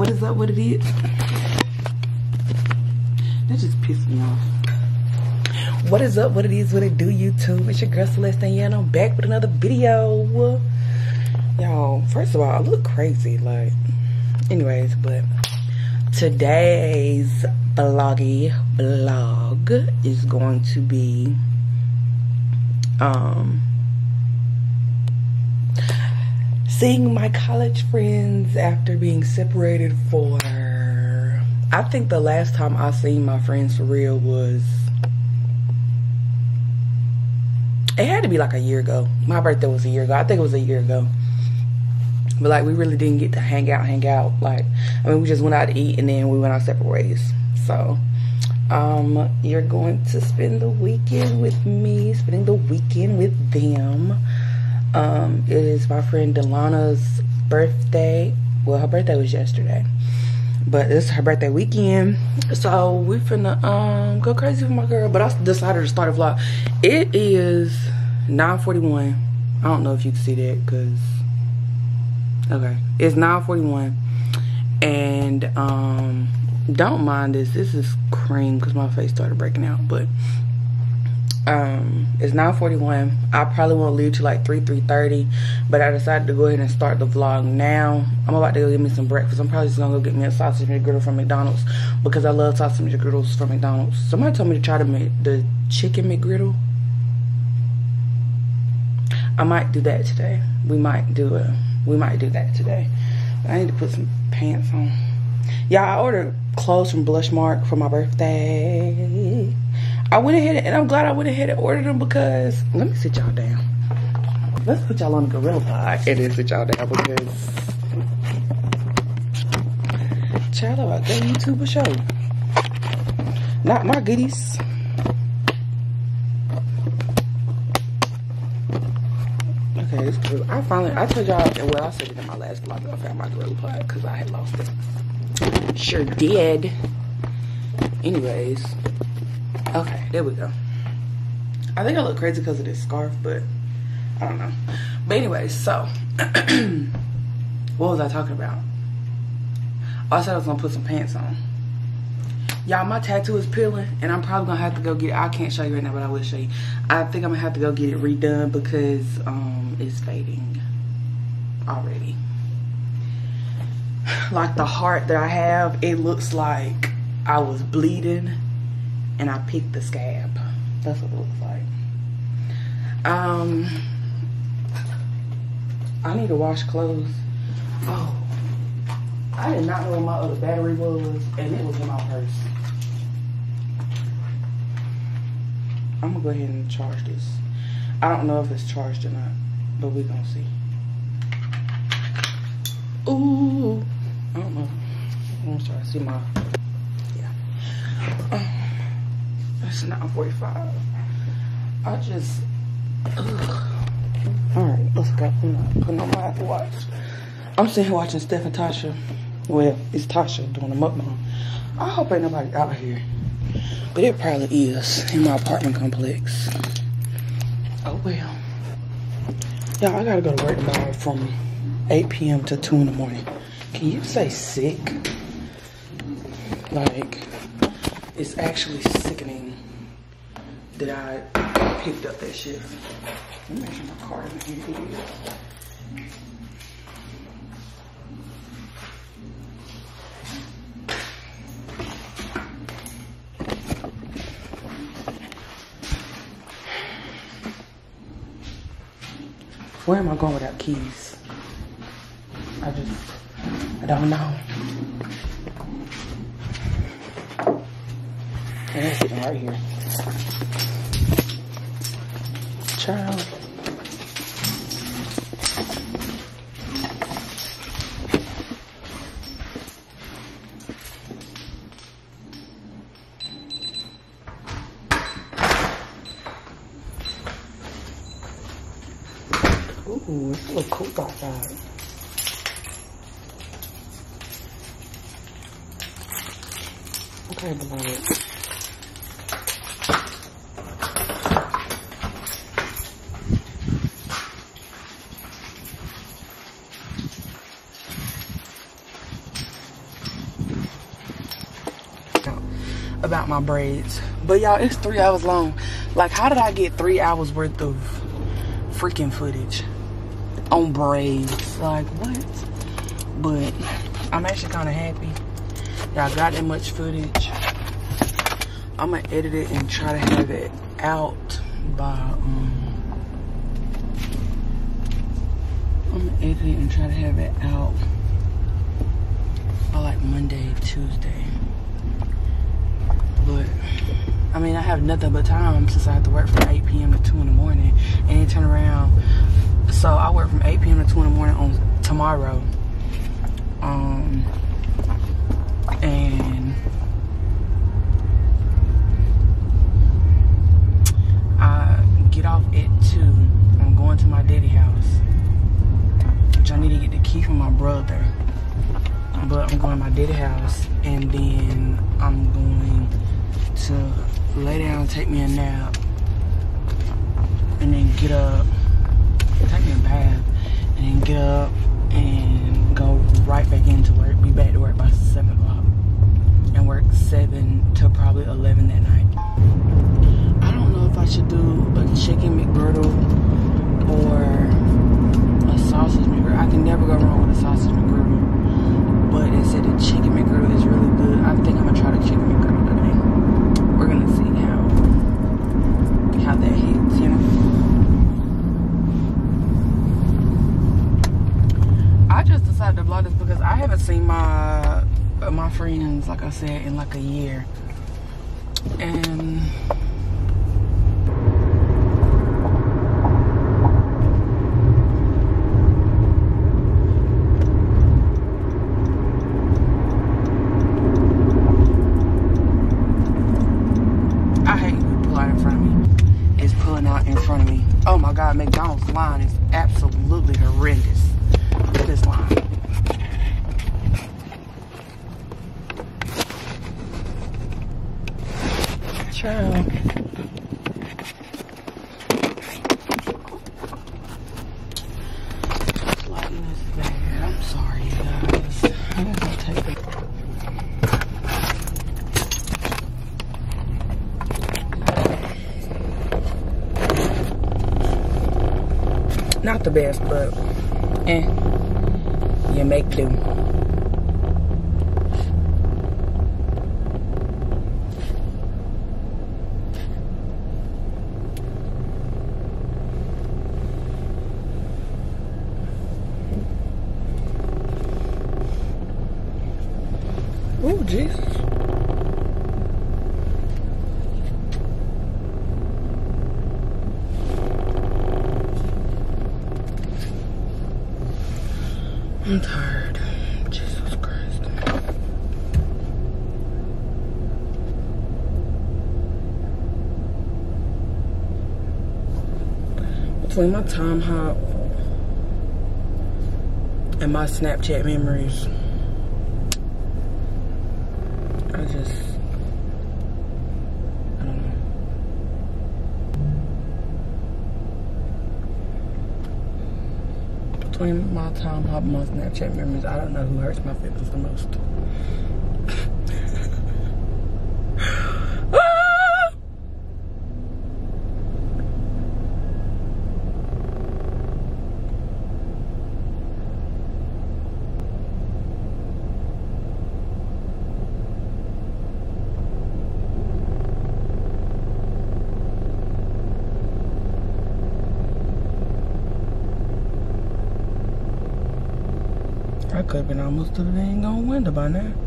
What is up? What it is? That just pissed me off. What is up? What it is? What it do? YouTube? It's your girl Celeste, and I'm back with another video. Y'all, first of all, I look crazy. Like, anyways, but today's vloggy vlog is going to be um seeing my college friends after being separated for I think the last time I seen my friends for real was it had to be like a year ago. My birthday was a year ago. I think it was a year ago. But like we really didn't get to hang out, hang out. Like I mean we just went out to eat and then we went our separate ways. So um you're going to spend the weekend with me, spending the weekend with them. Um it is my friend Delana's birthday. Well her birthday was yesterday. But it's her birthday weekend. So we finna um go crazy for my girl. But I decided to start a vlog. It is 941. I don't know if you can see that because Okay. It's 941. And um don't mind this. This is cream because my face started breaking out. But um it's 941. I probably won't leave till like 3, 3.30. But I decided to go ahead and start the vlog now. I'm about to go get me some breakfast. I'm probably just gonna go get me a sausage and a McGriddle from McDonald's because I love sausage and McGriddles from McDonald's. Somebody told me to try to make the chicken McGriddle. I might do that today. We might do a we might do that today. I need to put some pants on. Yeah, I ordered clothes from Blushmark for my birthday. I went ahead and I'm glad I went ahead and ordered them because let me sit y'all down. Let's put y'all on the gorilla pod and then sit y'all down because child I got YouTube a show. Not my goodies. Okay, it's cool. I finally, I told y'all, well, I said it in my last vlog, that I found my gorilla pod because I had lost it. Sure did. Anyways, okay, there we go. I think I look crazy because of this scarf, but I don't know. But anyways, so, what was I talking about? Oh, I said I was gonna put some pants on. Y'all, my tattoo is peeling, and I'm probably gonna have to go get it. I can't show you right now, but I will show you. I think I'm gonna have to go get it redone because um, it's fading already. Like the heart that I have, it looks like I was bleeding, and I picked the scab. That's what it looks like. Um, I need to wash clothes. Oh. I did not know where my other battery was, and it was in my purse. I'm gonna go ahead and charge this. I don't know if it's charged or not, but we're gonna see. Ooh, I don't know. I'm gonna try to see my, yeah. It's 9.45. I just, ugh. All right, let's go. I'm putting on my Watch. I'm sitting here watching Steph and Tasha. Well, it's Tasha doing the mukbang. I hope ain't nobody out here. But it probably is in my apartment complex. Oh well. Yeah, I gotta go to work tomorrow from 8 p.m. to 2 in the morning. Can you say sick? Like, it's actually sickening that I picked up that shift. Let me make sure my car in here. Where am I going without keys? I just, I don't know. And it's right here. Child. Ooh, it's a little cool outside. Okay, beloved. About my braids. But y'all, it's three hours long. Like, how did I get three hours worth of freaking footage on braids? Like, what? But I'm actually kind of happy. Y'all got that much footage. I'm gonna edit it and try to have it out by, um, I'm gonna edit it and try to have it out by like Monday, Tuesday. But I mean, I have nothing but time since I have to work from 8 p.m. to 2 in the morning, and then turn around. So I work from 8 p.m. to 2 in the morning on tomorrow. Um, and I get off at 2. I'm going to my daddy house. Which I need to get the key from my brother. But I'm going to my daddy house and then I'm going to lay down, take me a nap, and then get up, take me a bath, and then get up and go right back into work. Be back to work by 7 o'clock. And work 7 till probably 11 that night. I don't know if I should do a chicken McGriddle or a sausage McGriddle. I can never go wrong with a sausage McGriddle. But said the chicken McGriddle is really good. I think I'm gonna try the chicken McGriddle. We're gonna see how how that hits, you know. I just decided to vlog this because I haven't seen my my friends, like I said, in like a year. And I hate when you pull out in front of me. It's pulling out in front of me. Oh my God, McDonald's line is absolutely horrendous. Look at this line. Child. Lighting is bad. I'm sorry, you guys. I'm gonna take it. Not the best, but eh. You make do. Oh, Jesus. I'm tired. Jesus Christ. Between my Timehop and my Snapchat memories, I just, I don't know. Between my Timehop and my Snapchat memories, I don't know who hurts my feelings the most. Ah! I could have been almost to the dang on window by now.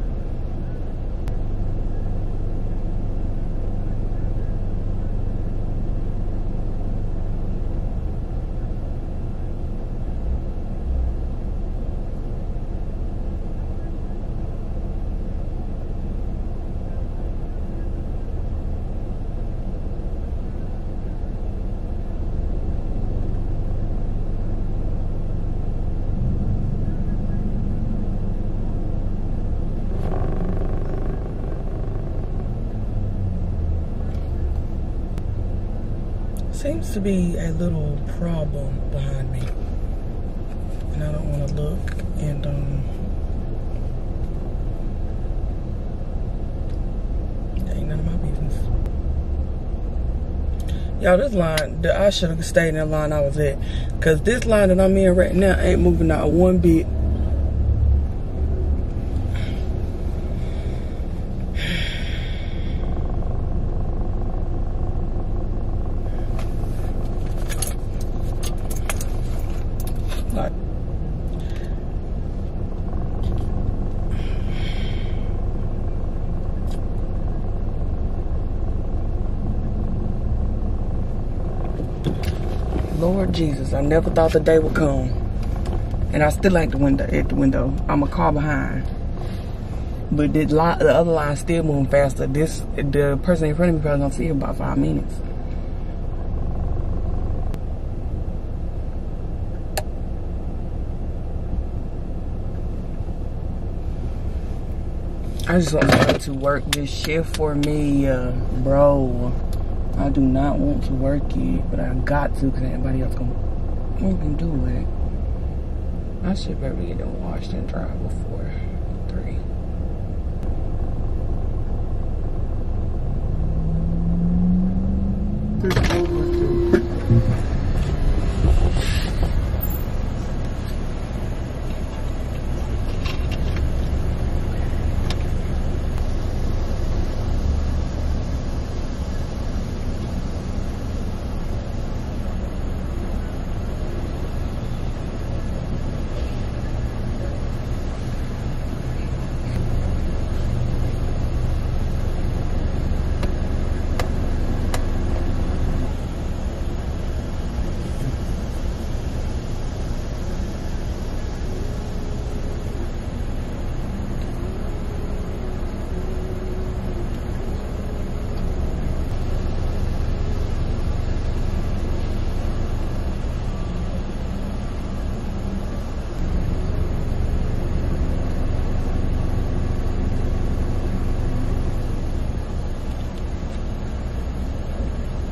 to be a little problem behind me. And I don't want to look and um ain't none of my business. Y'all, this line, I should have stayed in the line I was at. Because this line that I'm in right now ain't moving out one bit. Jesus, I never thought the day would come. And I still ain't the window at the window. I'm a car behind. But the, the other line still moving faster. This the person in front of me probably gonna see in about five minutes. I just want to work this shift for me, uh, bro. I do not want to work it, but I got to because anybody else can, can do it. I should probably get them washed and dry before three.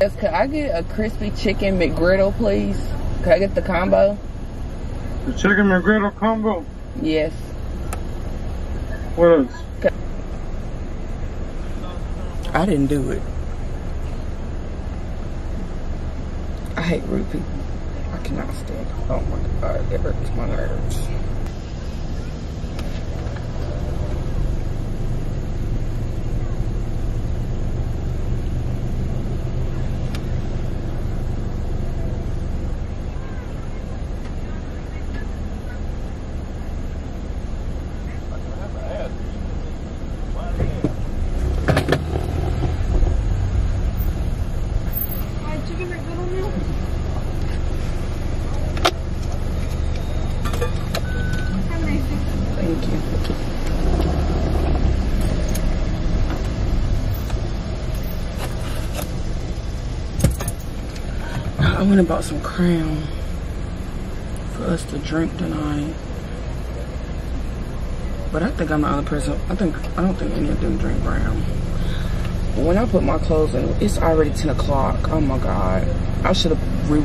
Yes, could I get a crispy chicken McGriddle, please? Could I get the combo? The chicken McGriddle combo? Yes. What else? I didn't do it. I hate rude people. I cannot stand it. Oh my god, it hurts my nerves. I went and bought some Crown for us to drink tonight. But I think I'm the other person. I think I don't think any of them drink brown. When I put my clothes in, it's already 10 o'clock. Oh my god. I should have re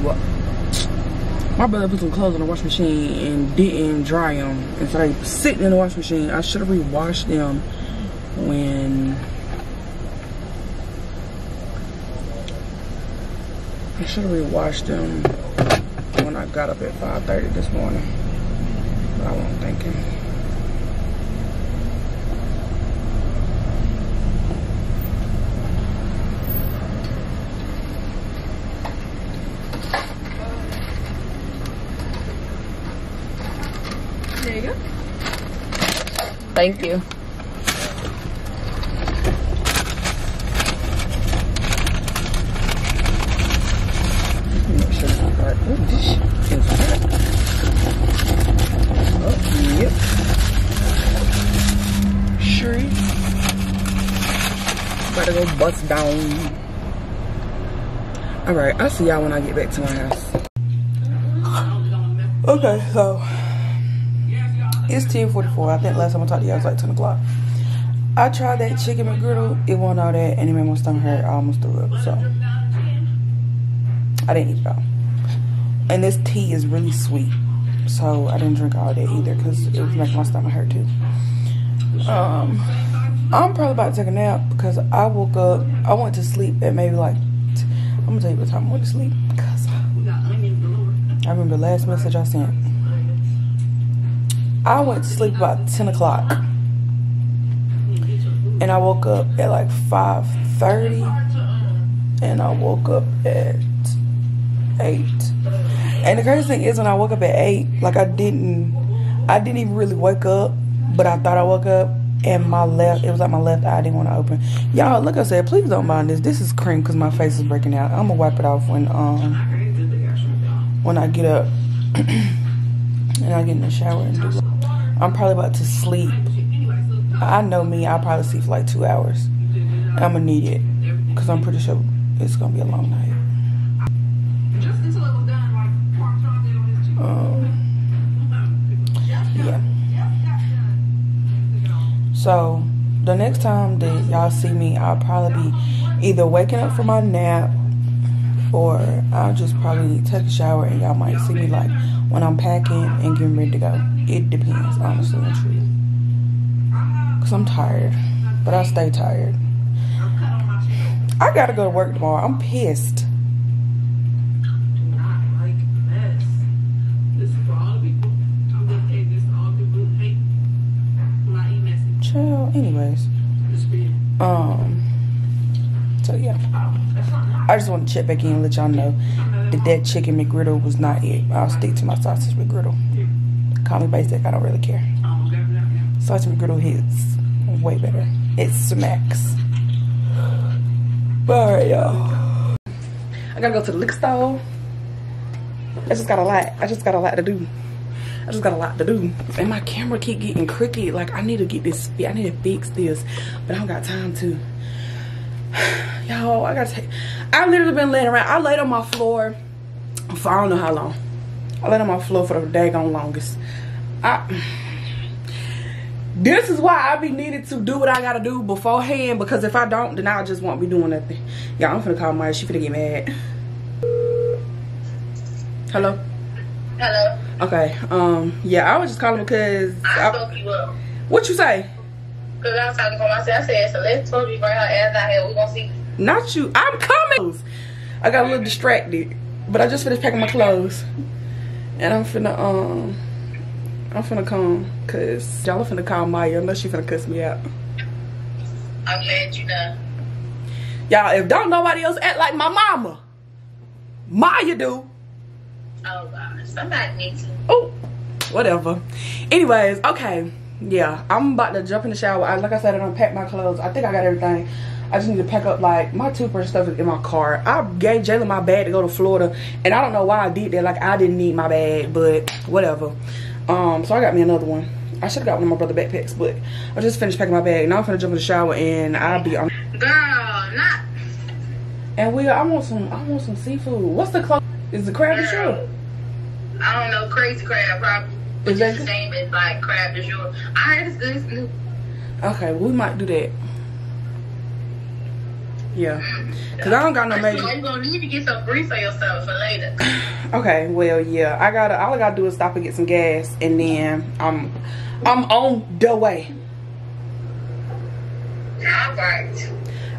My brother put some clothes in the wash machine and didn't dry them. And so they sitting in the wash machine. I should have re-washed them when I should have rewashed them when I got up at 5.30 this morning. But I wasn't thinking. There you go. Thank you. Make sure it's not hard. Ooh, this shit is hot. Oh, yep. Sure. Gotta go. Alright, I'll see y'all when I get back to my house. Okay, so it's 10:44. I think last time I talked to it was like 10 o'clock. I tried that chicken McGriddle. It wasn't all that, and it made my stomach hurt. I almost threw up. So I didn't eat it all. And this tea is really sweet, so I didn't drink all day either because it was making my stomach hurt too. Um, I'm probably about to take a nap because I woke up. I went to sleep at maybe like I'm gonna tell you what time I went to sleep. Cause I remember the last message I sent. I went to sleep about 10 o'clock. And I woke up at like 5.30. And I woke up at 8. And the crazy thing is when I woke up at 8, like I didn't, I didn't even really wake up. But I thought I woke up and my left, it was like my left eye didn't want to open. Y'all, like I said, please don't mind this. This is cream because my face is breaking out. I'm going to wipe it off when, um, when I get up and I get in the shower and do I'm probably about to sleep. I know me, I'll probably sleep for like two hours. And I'm gonna need it. Cause I'm pretty sure it's gonna be a long night. Um, So the next time that y'all see me, I'll probably be either waking up from my nap or I'll just probably take a shower and y'all might see me like when I'm packing and getting ready to go. It depends, honestly and true. Cause I'm tired, but I stay tired. I gotta go to work tomorrow. I'm pissed. Anyways, um. So yeah. I just want to check back in and let y'all know that that chicken McGriddle was not it. I'll stick to my sausage McGriddle. Call me basic, I don't really care. Sausage McGriddle hits way better. It smacks. But alright, y'all. I gotta go to the liquor store. I just got a lot. I just got a lot to do. I just got a lot to do. And my camera keep getting crooked. Like, I need to get this, I need to fix this. But I don't got time to. Y'all, I gotta take, I literally been laying around. I laid on my floor for I don't know how long. I laid on my floor for the daggone longest. I, this is why I be needed to do what I gotta do beforehand because if I don't, then I just won't be doing nothing. Y'all, I'm finna call Maya. She finna get mad. Hello? Hello. Okay. Um. Yeah, I was just calling because. I I, spoke you up. what you say? Because I was talking for myself. I said, so let's told you bring her ass out here. We're going to see. Not you. I'm coming. I got a little distracted, but I just finished packing my clothes, and I'm finna um, I'm finna come cause y'all are finna call Maya. I know she finna cuss me out. I'm glad you know. Y'all, if don't nobody else act like my mama, Maya do. Oh, God. Somebody needs to. Oh, whatever. Anyways, okay. Yeah, I'm about to jump in the shower. I, like I said, I don't pack my clothes. I think I got everything. I just need to pack up like my toothbrush stuff is in my car. I gave Jalen my bag to go to Florida, and I don't know why I did that. Like I didn't need my bag, but whatever. Um, so I got me another one. I should have got one of my brother backpacks, but I just finished packing my bag. Now I'm gonna jump in the shower and I'll be on. Girl, not. And we, I want some, I want some seafood. What's the close? Is the crab the shrimp? I don't know. Crazy crab, probably. Is that is the same as like Crab Du Jour. I heard it's good. It's new. Okay, we might do that. Yeah, mm. cause I don't got no major. you're going to need to get some grease on yourself for later. Okay, well, yeah, I gotta. All I gotta do is stop and get some gas, and then I'm, I'm on the way. All right.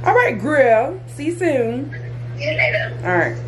All right, grill. See you soon. See you later. All right.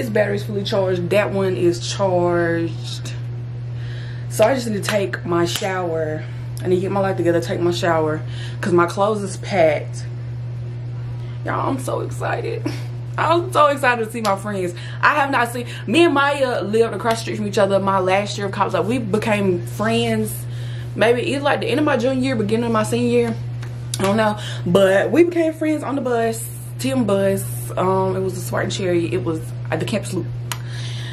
This battery's fully charged. That one is charged. So i just need to take my shower. I need to get my life together take my shower because my clothes is packed. Y'all i'm so excited. I'm so excited to see my friends. I have not seen me and maya lived across the street from each other my last year of college. Like we became friends maybe either like the end of my junior year beginning of my senior year. I don't know. But we became friends on the bus Tim bus um it was a Smart and Cherry. It was the campus loop.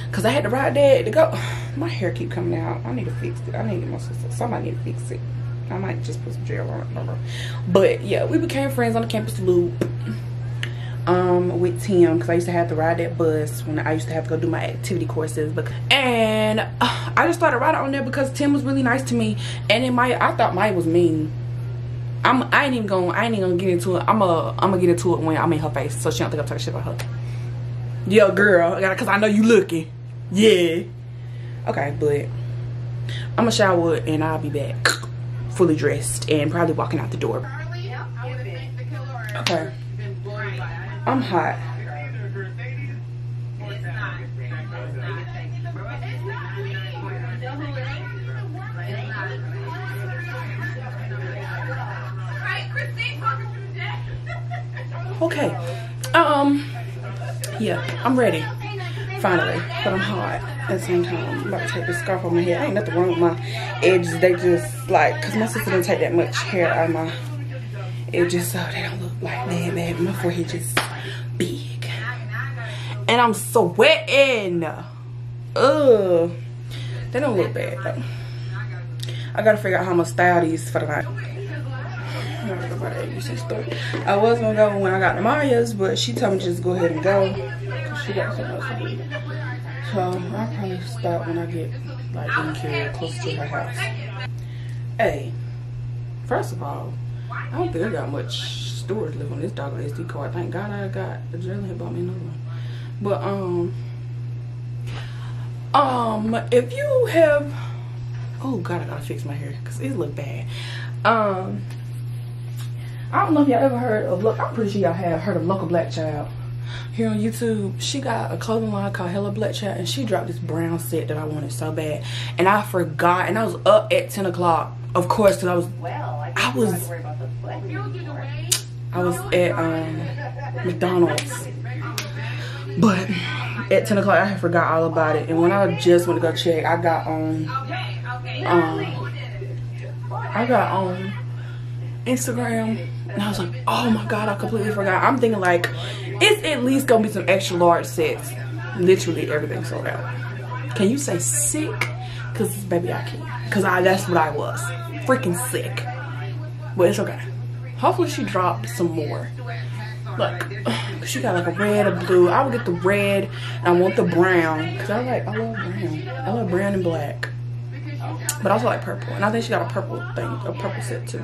Because i had to ride that to go. My hair keep coming out. I need to fix it. I need to get my sister somebody need to fix it. I might just put some gel on it. But yeah we became friends on the campus loop um with Tim because I used to have to ride that bus when I used to have to go do my activity courses. But and uh, I just started riding on there because Tim was really nice to me. And then Maya I thought Maya was mean I'm I ain't even gonna I ain't even gonna get into it. I'm a I'm gonna get into it when I'm in her face so she don't think I'm talking shit about her. Yo girl because I know you looking. Yeah. Okay but I'm gonna shower and I'll be back fully dressed and probably walking out the door. Okay. I'm hot. Okay. Um. Yeah, I'm ready. Finally, but I'm hot at the same time. I'm about to take this scarf off my head. I ain't nothing wrong with my edges. They just like, cause my sister didn't take that much hair out of my edges, so they don't look like that man. My forehead just big. And I'm sweating. Ugh. They don't look bad though. I gotta figure out how I'm gonna style these for the night. I was gonna go when I got to Maya's, but she told me just go ahead and go. She got so much to do. So I'll probably stop when I get like in here close to her house. Hey, first of all, I don't think I got much storage left on this dog SD card. Thank God I got Adrenaline bought me another one. But um um if you have oh god I gotta fix my hair because it look bad. Um I don't know if y'all ever heard of look I'm pretty sure y'all have heard of Local Black Child here on YouTube. She got a clothing line called Hello Black Child and she dropped this brown set that I wanted so bad. And I forgot and I was up at 10 o'clock. Of course, because I was Well, I was I was at um, McDonald's. But at 10 o'clock, I forgot all about it. And when I just went to go check, I got on, um, I got on Instagram. And I was like, oh my God, I completely forgot. I'm thinking like, it's at least to be some extra large sets. Literally everything sold out. Can you say sick? Because baby, I can't. Because I, that's what I was. Freaking sick. But it's okay. Hopefully she dropped some more. Look, she got like a red a blue. I would get the red and I want the brown. Because I like, I love brown. I love brown and black. But I also like purple. And I think she got a purple thing, a purple set too.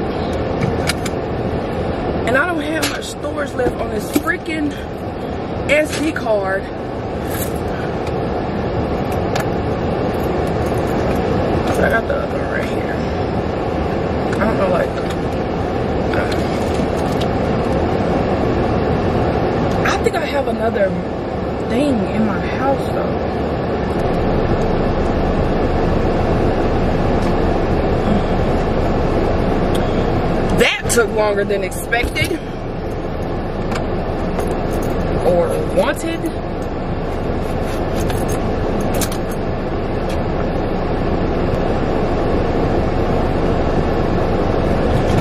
And I don't have much storage left on this freaking SD card. I got the other right here. I don't know, like, I think I have another thing in my house though. That took longer than expected or wanted.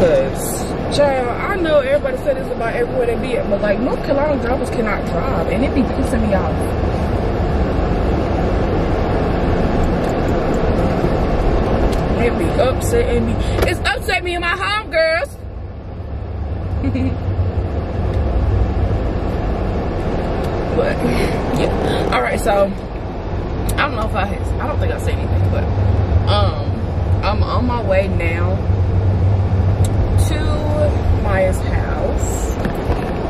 Cause, child, I know everybody said this about everywhere they be at, but like North Carolina drivers cannot drive, and it be pissing me off. It be upsetting me. It's upset me in my home, girls. but so I don't know if I I don't think I said anything, but um I'm on my way now to Maya's house.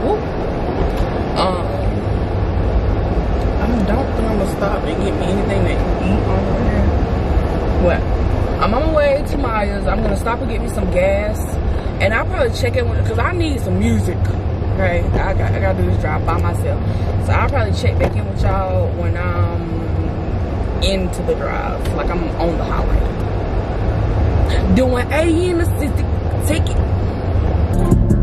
Whoop. Um I don't think I'm gonna stop and get me anything to eat on way. Well, I'm on my way to Maya's. I'm gonna stop and get me some gas. And I'll probably check in with because I need some music. Okay. I got I gotta do this drive by myself. So I'll probably check back in with y'all when I'm into the drive. Like I'm on the highway. Doing A in the city. Take it.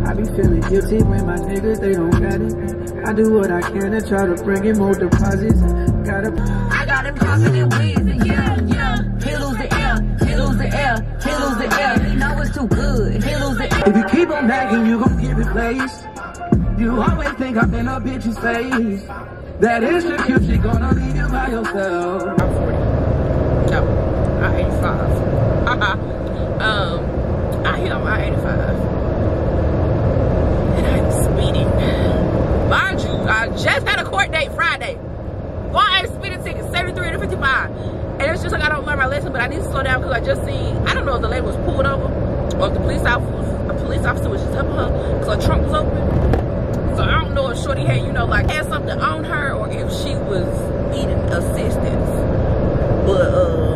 I be feeling guilty when my niggas, they don't got it. I do what I can to try to bring in more deposits. Gotta. I got him dropping it wheezing, yeah, yeah. He lose the air, he lose the air, he lose the air. He know it's too good, he lose the air. If you keep on nagging, you gon' get replaced. You always think I'm in a bitch's face. That is the cute, she gonna leave you by yourself. I'm 40. No, I'm 85. um, I hit on my 85. And I'm speeding. Mind you, I just had a court date Friday. Bought a speeding ticket, 73 to 55. And it's just like I don't learn my lesson, but I need to slow down because I just seen, I don't know if the lady was pulled over or if the police officer, a police officer was just helping her because her trunk was open. So I don't know if Shorty had, you know, like had something on her or if she was needing assistance. But, uh,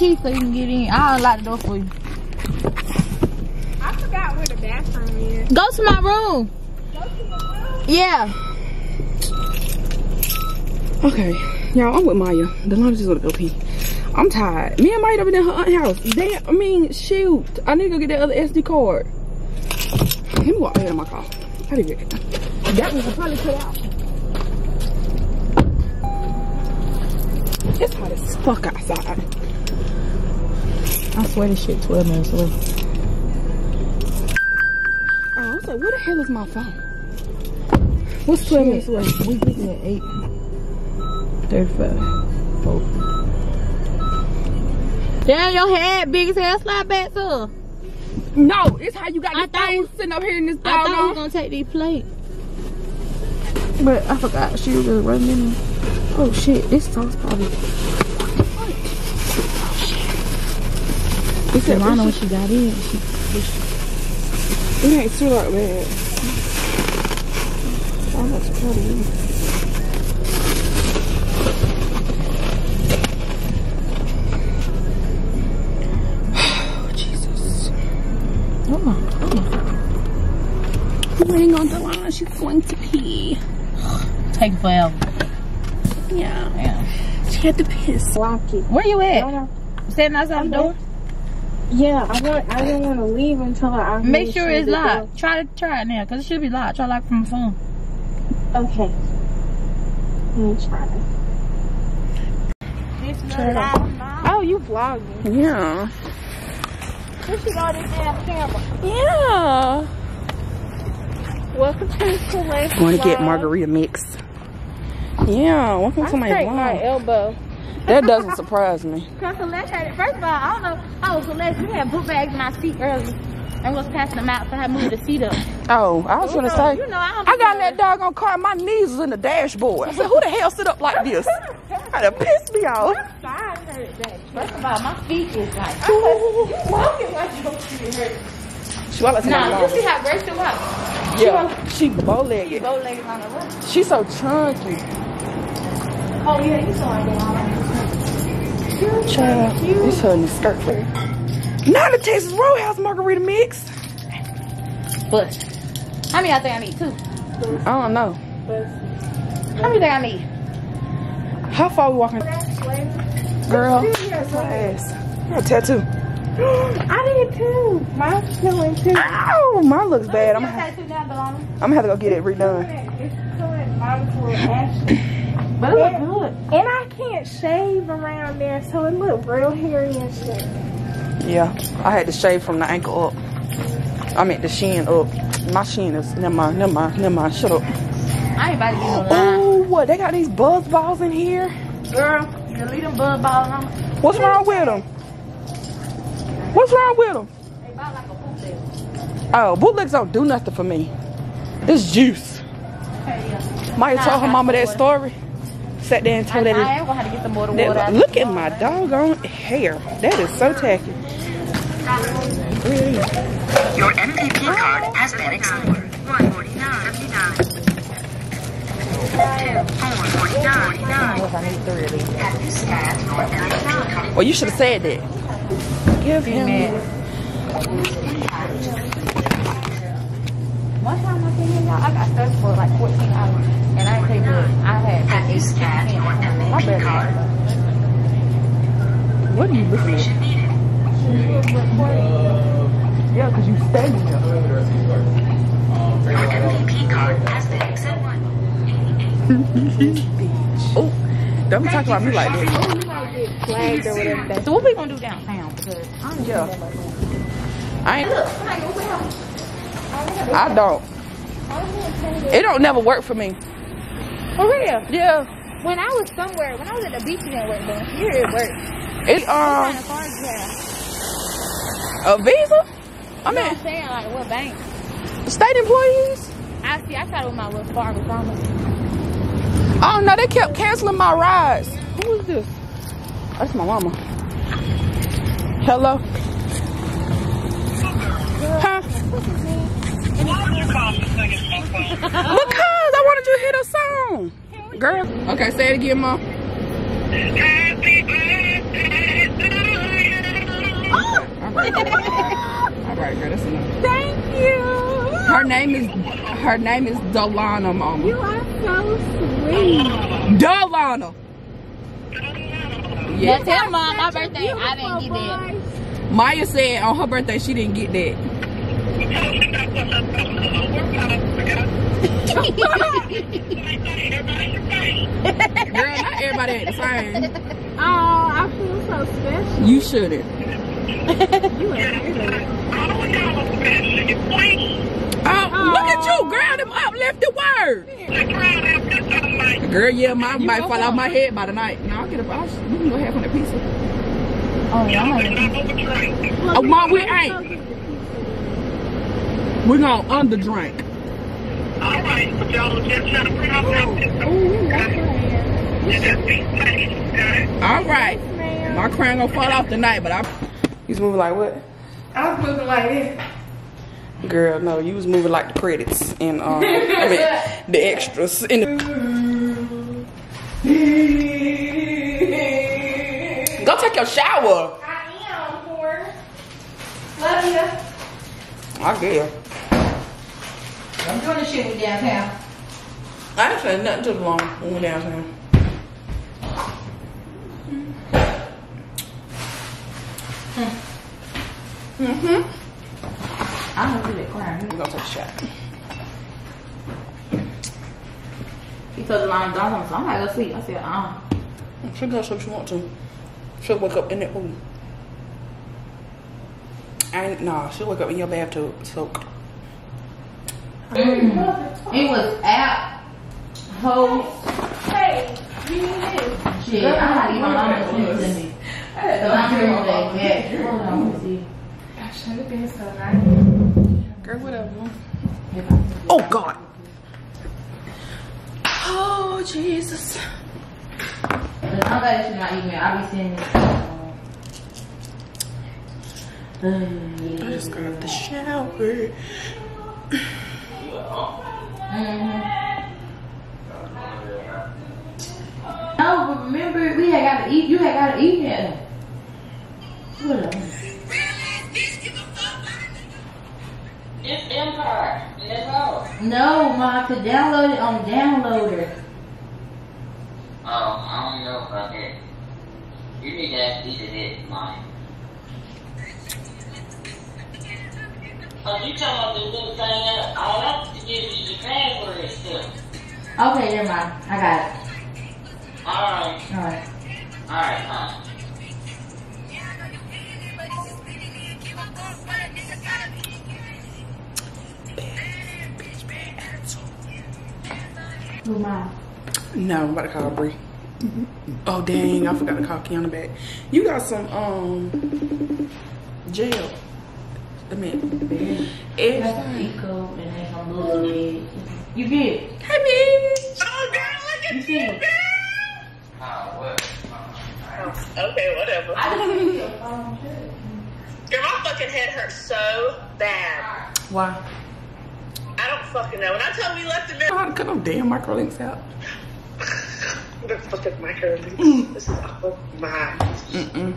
key so you can get in. I'll unlock the door for you. I forgot where the bathroom is. Go to my room. Yeah. Okay, y'all, I'm with Maya. The laundry just gonna go pee. I'm tired. Me and Maya over in at her aunt house. Damn, I mean, shoot. I need to go get that other SD card. Let me walk ahead of my car. I need to get That one will probably cut out. Swear this shit 12 minutes away. Oh, I was like, where the hell is my phone? What's 12 minutes away? We getting at 8. 35. Oh. Damn, your head big as hell. Slide back to. No, it's how you got I this thought- thing sitting up here in this I thought we dog was gonna take these plates. But I forgot she was just running in. Oh shit, this sauce probably. It's I that don't know what she got in. She, It ain't too like that. I'm try to eat. Oh, Jesus. oh my god. I'm waiting on Delana. She's going to pee. Take forever. Yeah. Yeah. She had to piss. Where you at? Standing outside the door? Yeah, I want. I don't want to leave until I. Make sure it's locked. Try to try it now, cause it should be locked. Try lock from the phone. Okay. Let me try. Oh, you vlogging? Yeah. We should go this damn camera. Yeah. Welcome to Celeste. I want to get margarita mix. Yeah, welcome I to my scraped my elbow. That doesn't surprise me. Cause Celeste had. First of all, I don't know. Was Celeste. We had book bags in my seat earlier. And was passing them out, so I had moved the seat up. Oh, I was You gonna know, say. you know, I I got in that doggone car. My knees was in the dashboard. I said, "Who the hell sit up like this?" That pissed me off. Side hurt that. First of all, my feet is like. You Walking like your feet hurt. She Nah, you see how Grace. Yeah, she bow legged. Bow legs on the left. She's so chunky. Oh yeah, you saw it all right. Child, this her in the skirt. Not the Texas Roadhouse margarita mix. But how many I think I need? Two. I don't know. How many think I need? How far we walking? Girl, that's my ass. I got a tattoo. I did too. Mine's killing too. Ow, mine looks bad. I'm, gonna- Tattoo. I'm gonna have to go get it redone. It's killing. Mine's a little ashy. But it look good. And I can't shave around there, so it looked real hairy and shit. Yeah, I had to shave from the ankle up. I mean the shin up. My shin is never mind, never mind, never mind. Shut up. I ain't about to get no. Oh, what? They got these buzz balls in here. Girl, delete them buzz balls. I'm What's wrong with them? What's wrong with them? they about like a bootleg. Oh, bootlegs don't do nothing for me. It's juice. Okay, yeah. Maya Nah, told her mama that some story. Sat there and told I that. am gonna have to get some more water. that- Look at my doggone hair. That is so tacky. Your MVP card has been explored. 149.79. 249.49. I need three of these. Have you scanned your MVP card? Well, you should have said that. Give him. One time I came here, y'all, I got stuck for like 14 hours. And I ain't pay for it. I had Have you scanned your My bad. card? What are you looking at? Yeah, because you standing there. Your MVP card has been accepted. Oh, don't talk about me like that. Flagged or whatever. So what we gonna do downtown? Because I'm Yeah. I ain't. look, somebody over here. I don't. It don't never work for me. For real. Yeah. When I was somewhere, when I was at the beach, it didn't work, but here it worked. It What um kind of cards you have? a visa. I You know what mean, I'm saying? Like, what bank? state employees. I see, I thought it was my little Fargo promise. I don't know. They kept canceling my rides. Who is this? That's my mama. Hello. Huh? Because I wanted you to hear the song. Girl. Okay, say it again, mom. All right, All right girl, that's enough. Thank you. Her name is her name is Delana, mama. You are so sweet. Delana. Yeah. Now tell mom my birthday, I didn't get that. Maya said on her birthday she didn't get that. Girl, not everybody ain't the same. Oh, I feel so special. You shouldn't. You ain't. Oh, oh, look at you, girl. Them uplifted words. Girl, yeah, mine might fall off my head by the night. No, I'll get a box. We can go have on that pizza. Oh, yeah. Oh, mom, we ain't. We're gonna underdrink. Oh, you love her. All right. My crown gonna fall off tonight, but I. He's moving like what? I was moving like this. Girl, no, you was moving like the credits and um, I mean the extras in the. Go take your shower. I am, poor. Love you. I guess. I'm doing this shit with downtown. I ain't saying nothing to the long when we downtown. Mm-hmm. I'm gonna do that crying. We're gonna take a shot. He told the line, Don, so I'm not gonna sleep. I said, uh. She'll go if she want to. She'll wake up in that. I ain't, nah, she'll wake up in your bathtub soaked. It was out. Hoes. Hey, you need this. Shit, I'm not even my mama sent it to me. So I'm here on that cat. Hold on, let me see. I should been so nice. Girl, whatever. Oh, God. Oh, Jesus. I'm glad she's not email. I'll be sending it. um, Uh, I just got out the shower. No, but remember, we had got to eat. You had got to eat it. Hold on. It's Empire. That's all. No, ma, to download it on downloader. Oh, I don't know about that. You need to ask Lisa that, Oh, you talking about the little thing that I like to give you the password stuff. Okay, never mind. I got it. Alright, Alright. alright, fine. Who mine? No, I'm about to call Bree. Oh dang, I forgot to call Kiana back. You got some um gel. I mean, That's everything. Eco and then some little bit. You get it. Hey bitch. You see it. Oh, what? Okay, whatever. I just need your phone too. Girl, my fucking head hurts so bad. Why? I don't fucking know. When I tell you we left the middle, How cut them damn microlinks out? the fucking micro. links. Mm. This is oh my. Mm-mm.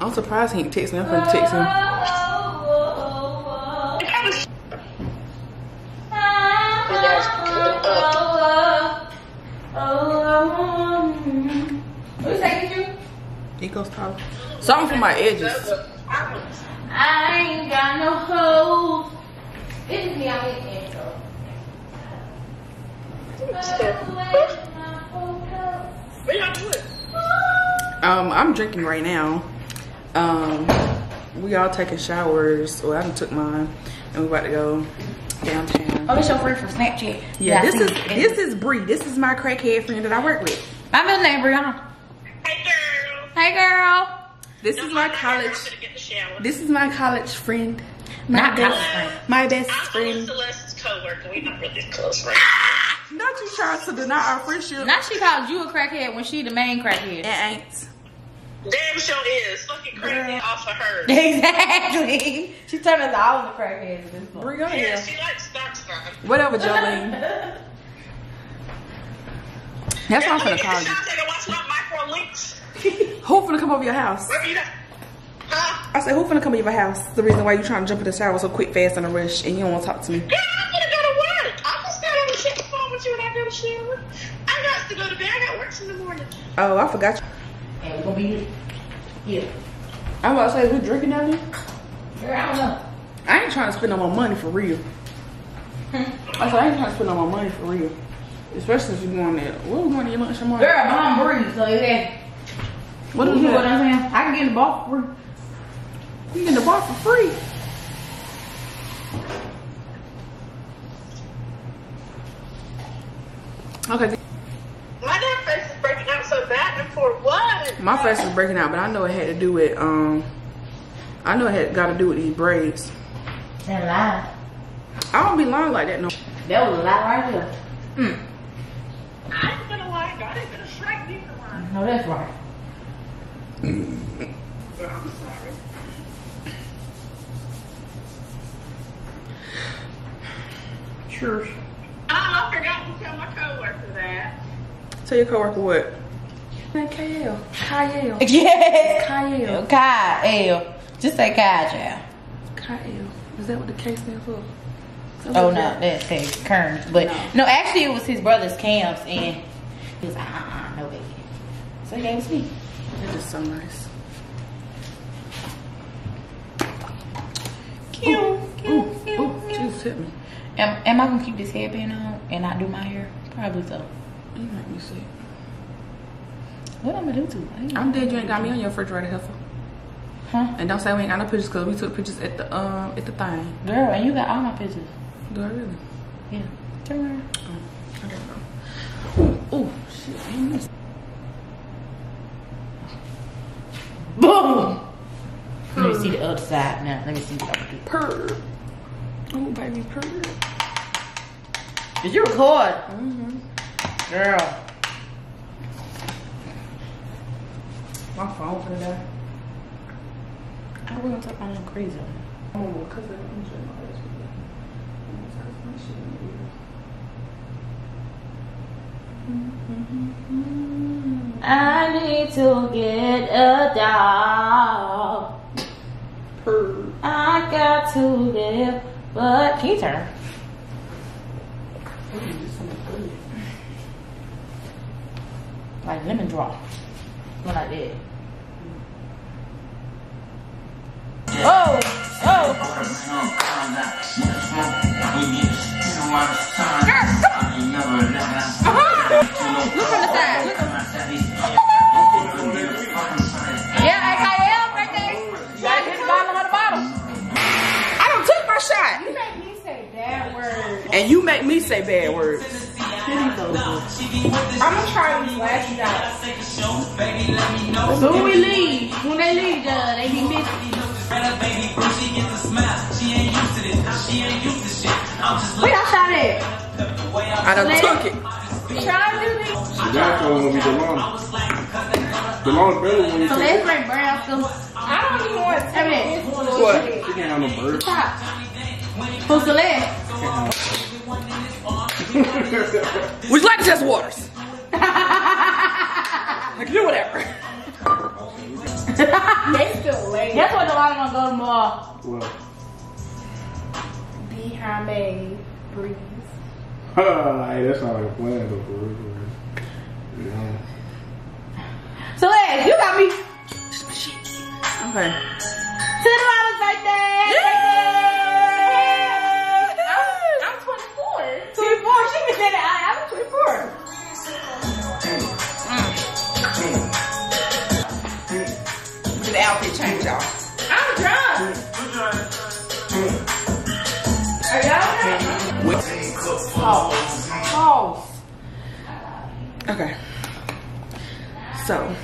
I'm surprised he ain't texting. I'm gonna text him. Goes tall. Something for my edges. I ain't got no hoes. This is me? Um, I'm drinking right now. Um, we all taking showers. Well, I done took mine, and we about to go downtown. Oh, this your friend from Snapchat. Yeah, I this is it. this is Bree. This is my crackhead friend that I work with. My middle name Brianna. Hey girl. Hey, girl. This is my college. I'm gonna get the shower. This is my college friend. My Not best, college friend. My best I'm friend. Celeste's coworker. We not really close friends. Not you trying to deny our friendship. Now she calls you a crackhead when she the main crackhead. it ain't. Damn sure is. Fucking crazy off of her. Exactly. She turned us all into crackheads at this point. Bring on Yeah, here. she likes start stuff. Whatever, Jolene. That's what I'm finna call you. to watch my micro links. Who finna come over your house? Where you at? Huh? I said, who finna come over your house? The reason why you trying to jump in the shower so quick, fast, in a rush, and you don't want to talk to me. Girl, I'm gonna go to work. I'm just not on the shit phone with you when I go to shower. I got to go to bed. I got work in the morning. Oh, I forgot. You. We're gonna be here. I'm about to say, we drinking down here? Girl, I don't know. I ain't trying to spend no more money for real. Hmm? I said, I ain't trying to spend no more money for real. Especially since you're going there. Where we going to get lunch tomorrow? Girl, mom breathe, so yeah. What do You is know what? I'm saying? I can get in the bar for free. You can get the bar for free. Okay, My damn face is breaking out so bad and for what? my face is breaking out, but I know it had to do with um, I know it had got to do with these braids. That lie. I don't be lying like that no. That was a lie right there. Mm. I ain't gonna lie, God ain't gonna strike me for lying. No, that's right. But I'm sorry. Sure. Oh, I forgot to tell my coworker that. Tell your coworker what? Man, KL. Kyle. Yes. Kyle. Kyle. Just say Kyle, child. Kyle. Is that what the K stands for? Oh no, that's his Kearns. But no. actually it was his brother's camps and he was like, uh-uh, no baby. So he gave it to me. That is so nice. Cute, Ooh, cute, ooh, cute. Jesus hit me. Am, am I gonna keep this headband on and not do my hair? Probably so. You make me sick. What I'm gonna do to? I'm dead. You ain't got me on your refrigerator, heifer. Huh? And don't say we ain't got no pictures because we took pictures at the um at the thing. Girl, and you got all my pictures. Do I really? Yeah. Turn around. I don't know. Oh shit! I Boom! Let me see the other side now. Let me see what I can do. Purr. Oh baby, purr. Did you record? Mm-hmm. Girl. My phone for that. I was gonna talk about crazy. Oh, because I'm sure my ass was there. It's 'cause my shit in the. I need to get a dog. Purr. I got to live, but can you turn? Like lemon drop. What I did. Oh! Oh! Uh-huh. Look from the side. Look Yeah, I got L right there. You hit the bottom of the bottle. I don't took my shot. You make me say bad words. And you make me say bad words. And you make me say bad words. I'm gonna try these lashes out. So when we leave, when they leave, uh, they be missing. Where y'all shot at? I done took it. Try to do this. That's all gonna be Delon. Delon better when you So let's bring Brown some. I don't even want to I mean, What? She can't have no birds. top. Who's the last? Would you like to test waters? Like, do whatever. They still late. That's what the line gonna go tomorrow. Well, Behind me, breathe. hey, that's not like a plan though, for real. for real. Yeah. So Les, you got me Okay. ten dollars right there. I'm 24. Twenty-four. She can say that. I- I'm twenty-four. The outfit change, y'all. I'm drunk. Are y'all Oh. Okay. So,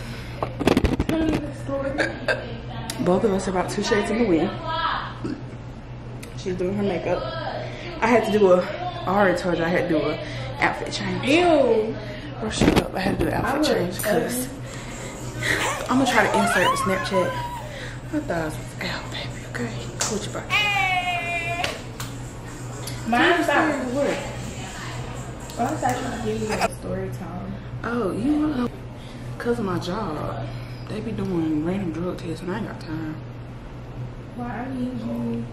both of us are about two shades in the wind. She's doing her makeup. I had to do a, I already told you I had to do a outfit change. Ew. Oh, shut up. I had to do an outfit change because I'm going to try to insert the Snapchat. My thighs was out, baby, okay? Hold your body. Mine's out. What? I was actually trying to give you a story time. Oh, you know, because of my job, they be doing random drug tests and I ain't got time. Why I need you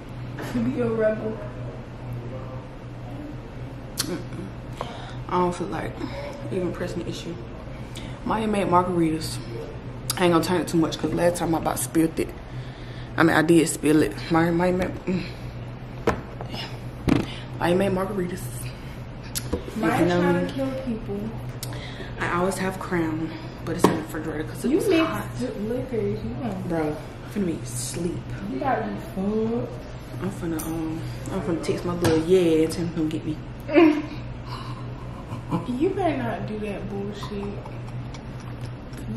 to be a rebel. I don't feel like even pressing the issue. Maya made margaritas. I ain't gonna turn it too much because last time I about spilled it. I mean, I did spill it. Maya, Maya made, mm. Maya made margaritas. Maya you know trying to kill people. I always have crown, but it's in the refrigerator because it You was mix hot. liquors. You. Bro, I'm finna be asleep. You gotta be full. I'm finna, um, I'm finna text my little yeah and tell him to come get me. You better not do that bullshit.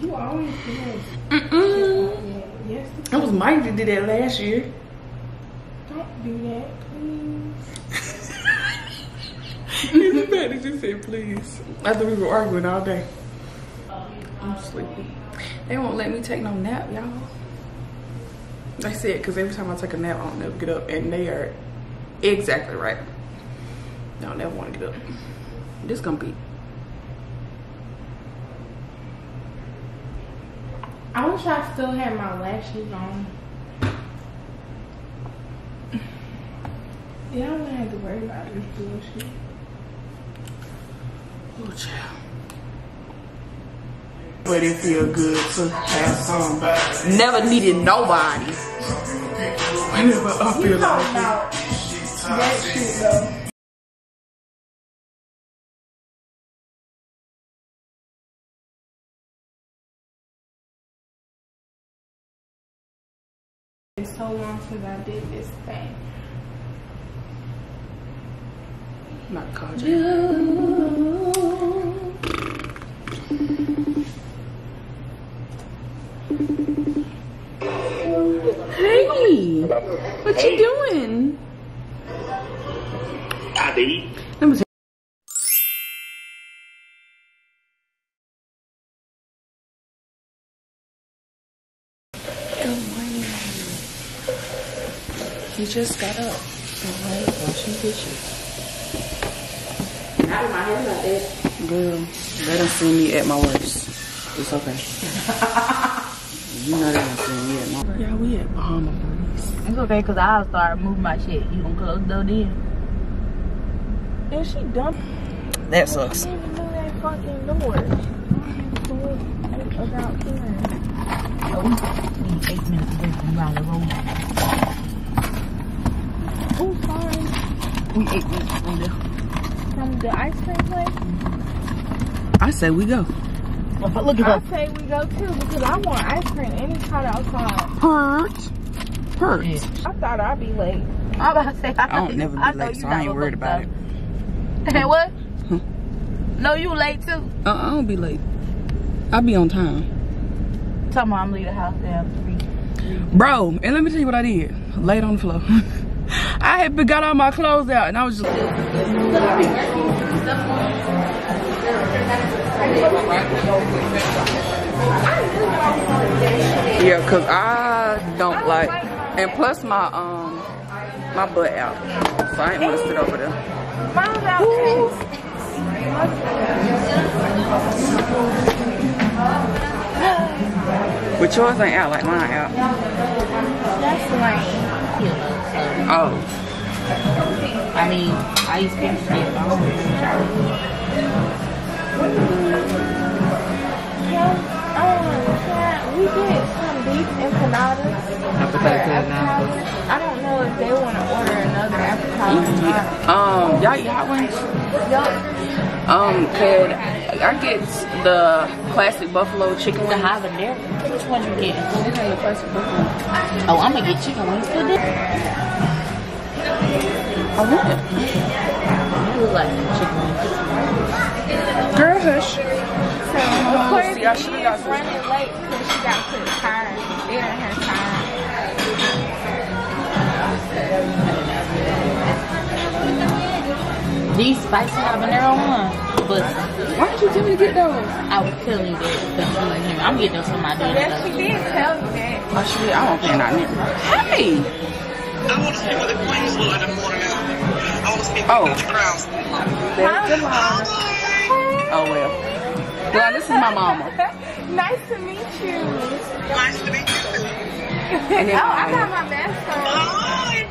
You always do that. Mm-mm. Yes, That was Mike that did that last year. don't do that, please. the fact that you said please. After we were arguing all day. I'm sleepy. They won't let me take no nap, y'all. They said because every time I take a nap, I don't never get up. And they are exactly right. I don't never want to get up. This gonna be I wish I still had my lashes on. Yeah, I wouldn't have to worry about this bullshit. oh child. But it feel good to have somebody. Never needed nobody. Whenever I You feel talking like about that shit though. Long since I did this thing. not college. Hey, what you doing? Daddy. Let just got up. Alright, washing dishes. Not in my hair like that. Girl, they done see me at my worst. It's okay. you know they done see me at my worst. Yeah, we at Bahama Breeze. It's okay because I'll start moving my shit. You gonna close the door then? And she dumped That sucks. I didn't even know that fucking door. I have about here. Oh, eight minutes away from around the road. Oh, sorry. We eight minutes from there. From the ice cream place? I say we go. But look at I her. say we go too because I want ice cream anytime outside. Hurt. Hurt. I thought I'd be late. I'm about to say, I don't never be I late, so I ain't worried about it. Hey, what? No, you late too. Uh, I don't be late. I'll be on time. Tell mom I'm the house down three. Bro, and let me tell you what I did. Laid on the floor. I had got all my clothes out and I was just Yeah, cause I don't like and plus my um my butt out. So I ain't wanna sit over there. Mine's out too. But yours ain't out like mine out. That's lame. Oh. I mean, I used to be shit. but I don't really shower. Um, we get some beef empanadas. appetizers. I don't know if they want to order another appetizer or. Um, y'all eat hot wings? Yup. Um, could I get the classic buffalo chicken The habanero. Which one you getting? The classic buffalo. Oh, I'm gonna get chicken wings for this. I want it. You look like chicken wings. Girl, hush. So, of course, see, I she is running late because she got put tires in her tire. These spicy habanero ones, but Why did you tell me to get those? I was telling you that you ain't hear. I'm getting them from my Yes, she did tell me that. Oh shit, I don't pay nothing. Hey! I want to speak with the queens a little in the morning. I want to speak Oh. with the crowds. There's Delana. Oh well. Delana, this is my mama. nice to meet you. Nice to meet you. And then Oh, I got my mask on. Oh, Hi,